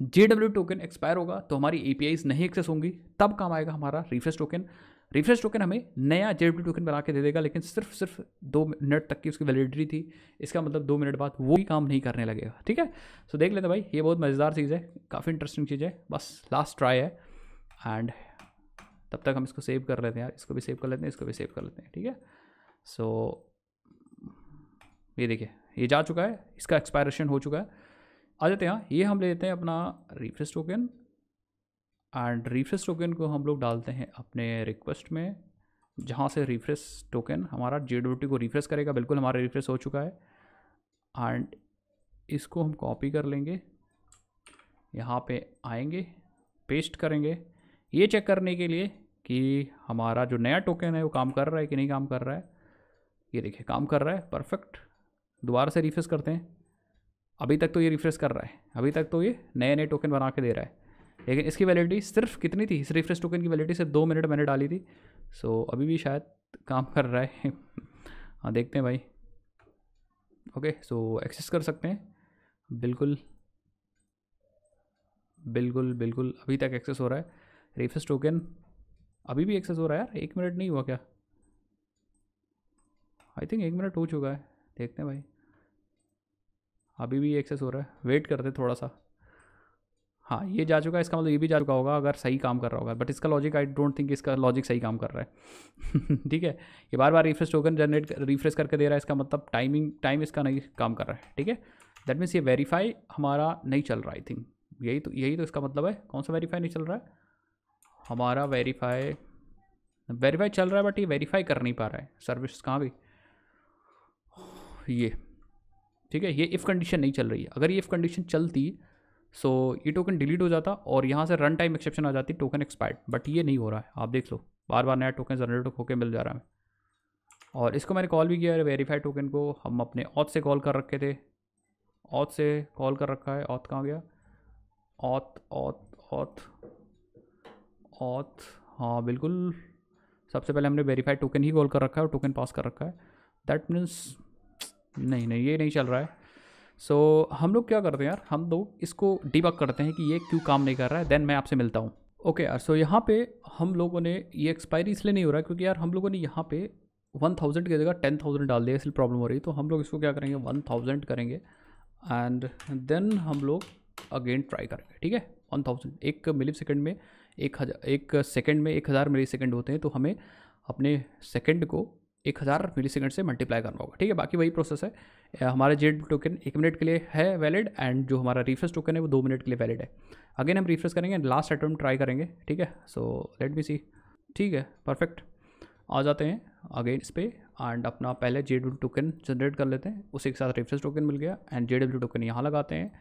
जे डब्ल्यू टोकन एक्सपायर होगा तो हमारी ए नहीं एक्सेस होंगी। तब काम आएगा हमारा रिफ्रेश टोकन रिफ्रेश टोकन हमें नया जे डब्ल्यू टोकन बना के दे देगा, लेकिन सिर्फ़ सिर्फ़ दो मिनट तक की उसकी वैलिडिटी थी। इसका मतलब दो मिनट बाद वो ही काम नहीं करने लगेगा, ठीक है? सो देख लेते भाई, ये बहुत मज़ेदार चीज़ है, काफ़ी इंटरेस्टिंग चीज़ है। बस लास्ट ट्राई है। एंड तब तक हम इसको सेव कर लेते हैं यार। इसको भी सेव कर लेते हैं, इसको भी सेव कर लेते हैं, ठीक है? सो ये देखिए, ये जा चुका है, इसका एक्सपायरेशन हो चुका है। आ जाते हैं ये हम ले लेते हैं अपना refresh token and refresh token को हम लोग डालते हैं अपने रिक्वेस्ट में, जहाँ से रिफ्रेश टोकन हमारा जे को रिफ्रेश करेगा, बिल्कुल हमारा रिफ्रेश हो चुका है। एंड इसको हम कॉपी कर लेंगे, यहाँ पे आएँगे पेस्ट करेंगे। ये चेक करने के लिए कि हमारा जो नया टोकन है वो काम कर रहा है कि नहीं काम कर रहा है। ये देखिए, काम कर रहा है परफेक्ट दोबारा से रिफ्रेश करते हैं। अभी तक तो ये रिफ्रेश कर रहा है। अभी तक तो ये नए नए टोकन बना के दे रहा है। लेकिन इसकी वैलिडिटी सिर्फ़ कितनी थी? इस रिफ्रेश टोकन की वैलिडिटी सिर्फ़ दो मिनट मैंने डाली थी। सो अभी भी शायद काम कर रहा है। हाँ देखते हैं भाई। ओके सो एक्सेस कर सकते हैं। बिल्कुल। बिल्कुल बिल्कुल, अभी तक एक्सेस हो रहा है। रिफ्रेश टोकन अभी भी एक्सेस हो रहा है यार। एक मिनट नहीं हुआ क्या? आई थिंक एक मिनट हो चुका है। देखते हैं भाई। अभी भी एक्सेस हो रहा है। वेट करते थोड़ा सा। हाँ ये जा चुका है, इसका मतलब ये भी जा चुका होगा अगर सही काम कर रहा होगा। बट इसका लॉजिक आई डोंट थिंक इसका लॉजिक सही काम कर रहा है। ठीक है? ये बार बार रिफ्रेश टोकन जनरेट रिफ्रेश करके दे रहा है, इसका मतलब टाइमिंग टाइम इसका नहीं काम कर रहा है। ठीक है? दैट मीन्स ये वेरीफाई हमारा नहीं चल रहा आई थिंक यही तो यही तो इसका मतलब है। कौन सा वेरीफाई नहीं चल रहा है? हमारा वेरीफाई वेरीफाई चल रहा है बट ये वेरीफाई कर नहीं पा रहा है। सर्विस कहाँ भी ये। ठीक है, ये इफ़ कंडीशन नहीं चल रही है। अगर ये इफ़ कंडीशन चलती सो ये टोकन डिलीट हो जाता और यहाँ से रन टाइम एक्सेप्शन आ जाती टोकन एक्सपायर्ड बट ये नहीं हो रहा है। आप देख लो बार बार नया टोकन जनरेट होकर मिल जा रहा है। और इसको मैंने कॉल भी किया है वेरीफाई टोकन को। हम अपने ऑथ से कॉल कर रखे थे। ऑथ से कॉल कर रखा है। ऑथ कहाँ गया? ऑथ ऑथ ऑथ ऑथ हाँ बिल्कुल। सबसे पहले हमने वेरीफाइड टोकन ही कॉल कर रखा है और टोकन पास कर रखा है। दैट मीन्स नहीं नहीं ये नहीं चल रहा है। सो so, हम लोग क्या करते हैं यार हम लोग इसको डिबक करते हैं कि ये क्यों काम नहीं कर रहा है देन मैं आपसे मिलता हूँ। ओके यार सो यहाँ पे हम लोगों ने ये एक्सपायरी इसलिए नहीं हो रहा है क्योंकि यार हम लोगों ने यहाँ पे वन थाउज़ेंड की जगह टेन थाउज़ेंड डाल दिया इसलिए प्रॉब्लम हो रही है। तो हम लोग इसको क्या करेंगे वन थाउज़ेंड करेंगे एंड देन हम लोग अगेन ट्राई करेंगे ठीक है? वन थाउज़ेंड एक मिली सेकेंड में एक हज़ार एक सेकेंड में एक हज़ार मिली सेकेंड होते हैं तो हमें अपने सेकेंड को एक हज़ार मिली सेकेंड से मल्टीप्लाई करना होगा। ठीक है, बाकी वही प्रोसेस है। हमारा जेड टोकन एक मिनट के लिए है वैलिड एंड जो हमारा रिफ्रेश टोकन है वो दो मिनट के लिए वैलिड है। अगेन हम रिफ्रेश करेंगे लास्ट अटैम्प्ट ट्राई करेंगे, ठीक है? सो लेट बी सी ठीक है परफेक्ट आ जाते हैं अगेन इस पर एंड अपना पहले जे टोकन जनरेट कर लेते हैं। उसी के साथ रिफ्रेश टोकन मिल गया एंड जे डब्ल्यू टोकन यहाँ लगाते हैं।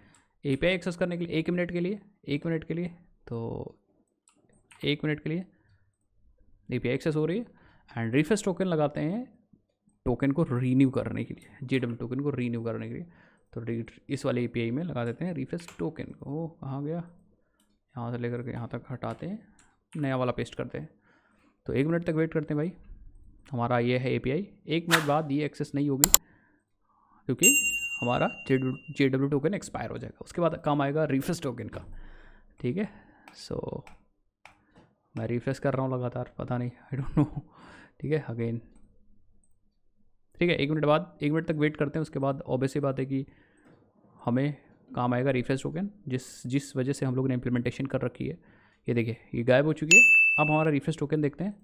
ए पी आई एक्सेस करने के लिए एक मिनट के लिए, एक मिनट के लिए तो एक मिनट के लिए। ए पी आई एक्सेस हो रही है। एंड रिफ्रेश टोकन लगाते हैं टोकन को रीन्यू करने के लिए जे डब्ल्यू टोकन को रीन्यू करने के लिए। तो इस वाले एपीआई में लगा देते हैं रिफ्रेश टोकन को। कहाँ गया? यहाँ से लेकर के यहाँ तक हटाते हैं। नया वाला पेस्ट करते हैं। तो एक मिनट तक वेट करते हैं भाई। हमारा ये है एपीआई एक मिनट बाद ये एक्सेस नहीं होगी, क्योंकि हमारा जे डब्ल्यू टोकन एक्सपायर हो जाएगा। उसके बाद काम आएगा रिफ्रेश टोकन का। ठीक है? सो मैं रिफ्रेश कर रहा हूँ लगातार, पता नहीं आई डोंट नो ठीक है अगेन ठीक है, एक मिनट बाद, एक मिनट तक वेट करते हैं, उसके बाद ऑब्वियसली बात है कि हमें काम आएगा रिफ्रेश टोकन जिस जिस वजह से हम लोग ने इम्प्लीमेंटेशन कर रखी है। ये देखिए, ये गायब हो चुकी है। अब हमारा रिफ्रेश टोकन देखते हैं।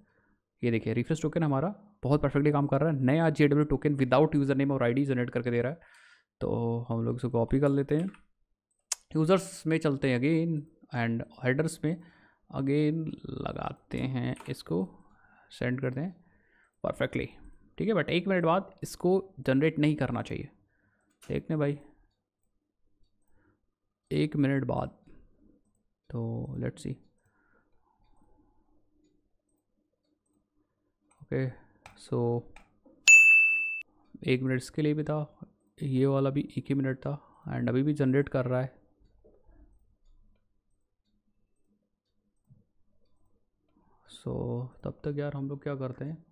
ये देखिए रिफ्रेश टोकन हमारा बहुत परफेक्टली काम कर रहा है। नया J W token without user name और आईडी जनरेट करके दे रहा है। तो हम लोग इसको कॉपी कर लेते हैं। यूज़र्स में चलते हैं अगेन एंड हेडर्स में अगेन लगाते हैं, इसको सेंड करते हैं परफेक्टली ठीक है? बट एक मिनट बाद इसको जनरेट नहीं करना चाहिए। देखने भाई। एक मिनट बाद। तो लेट्स सी ओके सो एक मिनट इसके लिए भी था, ये वाला भी एक ही मिनट था एंड अभी भी जनरेट कर रहा है। सो so, तब तक यार हम लोग क्या करते हैं?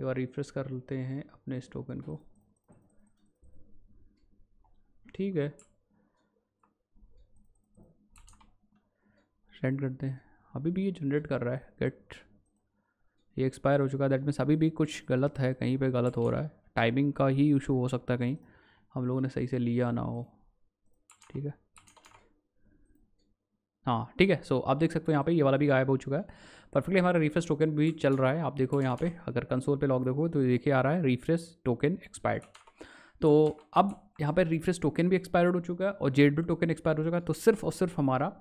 एक बार रिफ्रेश कर लेते हैं अपने इस टोकन को। ठीक है। सेंड करते हैं। अभी भी ये जनरेट कर रहा है। गेट ये एक्सपायर हो चुका है। दैट मीन्स अभी भी कुछ गलत है। कहीं पे गलत हो रहा है। टाइमिंग का ही इशू हो सकता है कहीं। हम लोगों ने सही से लिया ना हो। ठीक है। हाँ ठीक है। सो आप देख सकते हो यहाँ पे ये वाला भी गायब हो चुका है। परफेक्टली हमारा रिफ्रेश टोकन भी चल रहा है। आप देखो यहाँ पे अगर कंसोल पे लॉग देखो तो देखिए आ रहा है रिफ्रेश टोकन एक्सपायर्ड तो अब यहाँ पर रिफ्रेश टोकन भी एक्सपायर्ड हो चुका है और जेड टोकन एक्सपायर हो चुका है। तो सिर्फ़ और सिर्फ़ हमारा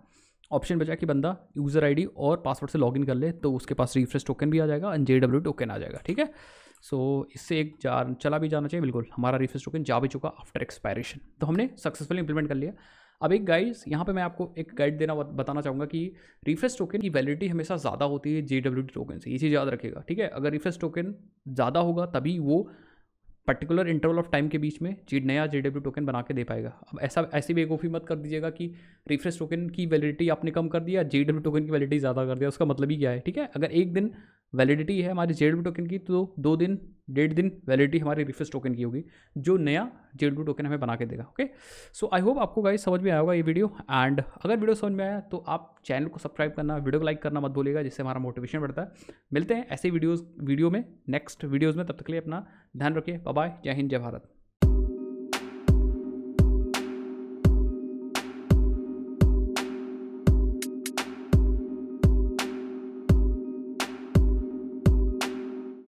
ऑप्शन बचा कि बंदा यूज़र आईडी और पासवर्ड से लॉगिन कर ले तो उसके पास रिफ्रेश टोकन भी आ जाएगा एंड जे डब्ल्यू टोकन आ जाएगा ठीक है? सो so, इससे एक जा चला भी जाना चाहिए बिल्कुल। हमारा रिफ्रेश टोकन जा भी चुका आफ्टर एक्सपायरेशन तो हमने सक्सेसफुली इंप्लीमेंट कर लिया। अब एक गाइड्स यहाँ पे मैं आपको एक गाइड देना बताना चाहूँगा कि रिफ्रेश टोकन की वैलिडिटी हमेशा ज़्यादा होती है जे टोकन से, ये चीज़ याद रखेगा ठीक है? अगर रिफ्रेश टोकन ज़्यादा होगा, तभी वो पर्टिकुलर इंटरवल ऑफ़ टाइम के बीच में जी नया जे डब्ल्यू टोकन बना के दे पाएगा। अब ऐसा, ऐसी बेवकूफ़ी मत कर दीजिएगा कि रिफ्रेश टोकन की वैलिडिटी आपने कम कर दिया जे डब्ल्यू टोकन की वैलिडिटी ज़्यादा कर दिया, उसका मतलब ही क्या है, ठीक है? अगर एक दिन वैलिडिटी है हमारी जेड टोकन की तो दो दिन डेढ़ दिन वैलिडिटी हमारी रिफ्रेश टोकन की होगी, जो नया जेड टोकन हमें बना के देगा ओके सो आई होप आपको गाइस समझ में आया होगा ये वीडियो एंड अगर वीडियो समझ में आया तो आप चैनल को सब्सक्राइब करना वीडियो को लाइक करना मत भूलिएगा, जिससे हमारा मोटिवेशन बढ़ता है। मिलते हैं ऐसे वीडियोज़ वीडियो में नेक्स्ट वीडियोज़ में, तब तक के लिए अपना ध्यान रखिए। बाय जय हिंद जय भारत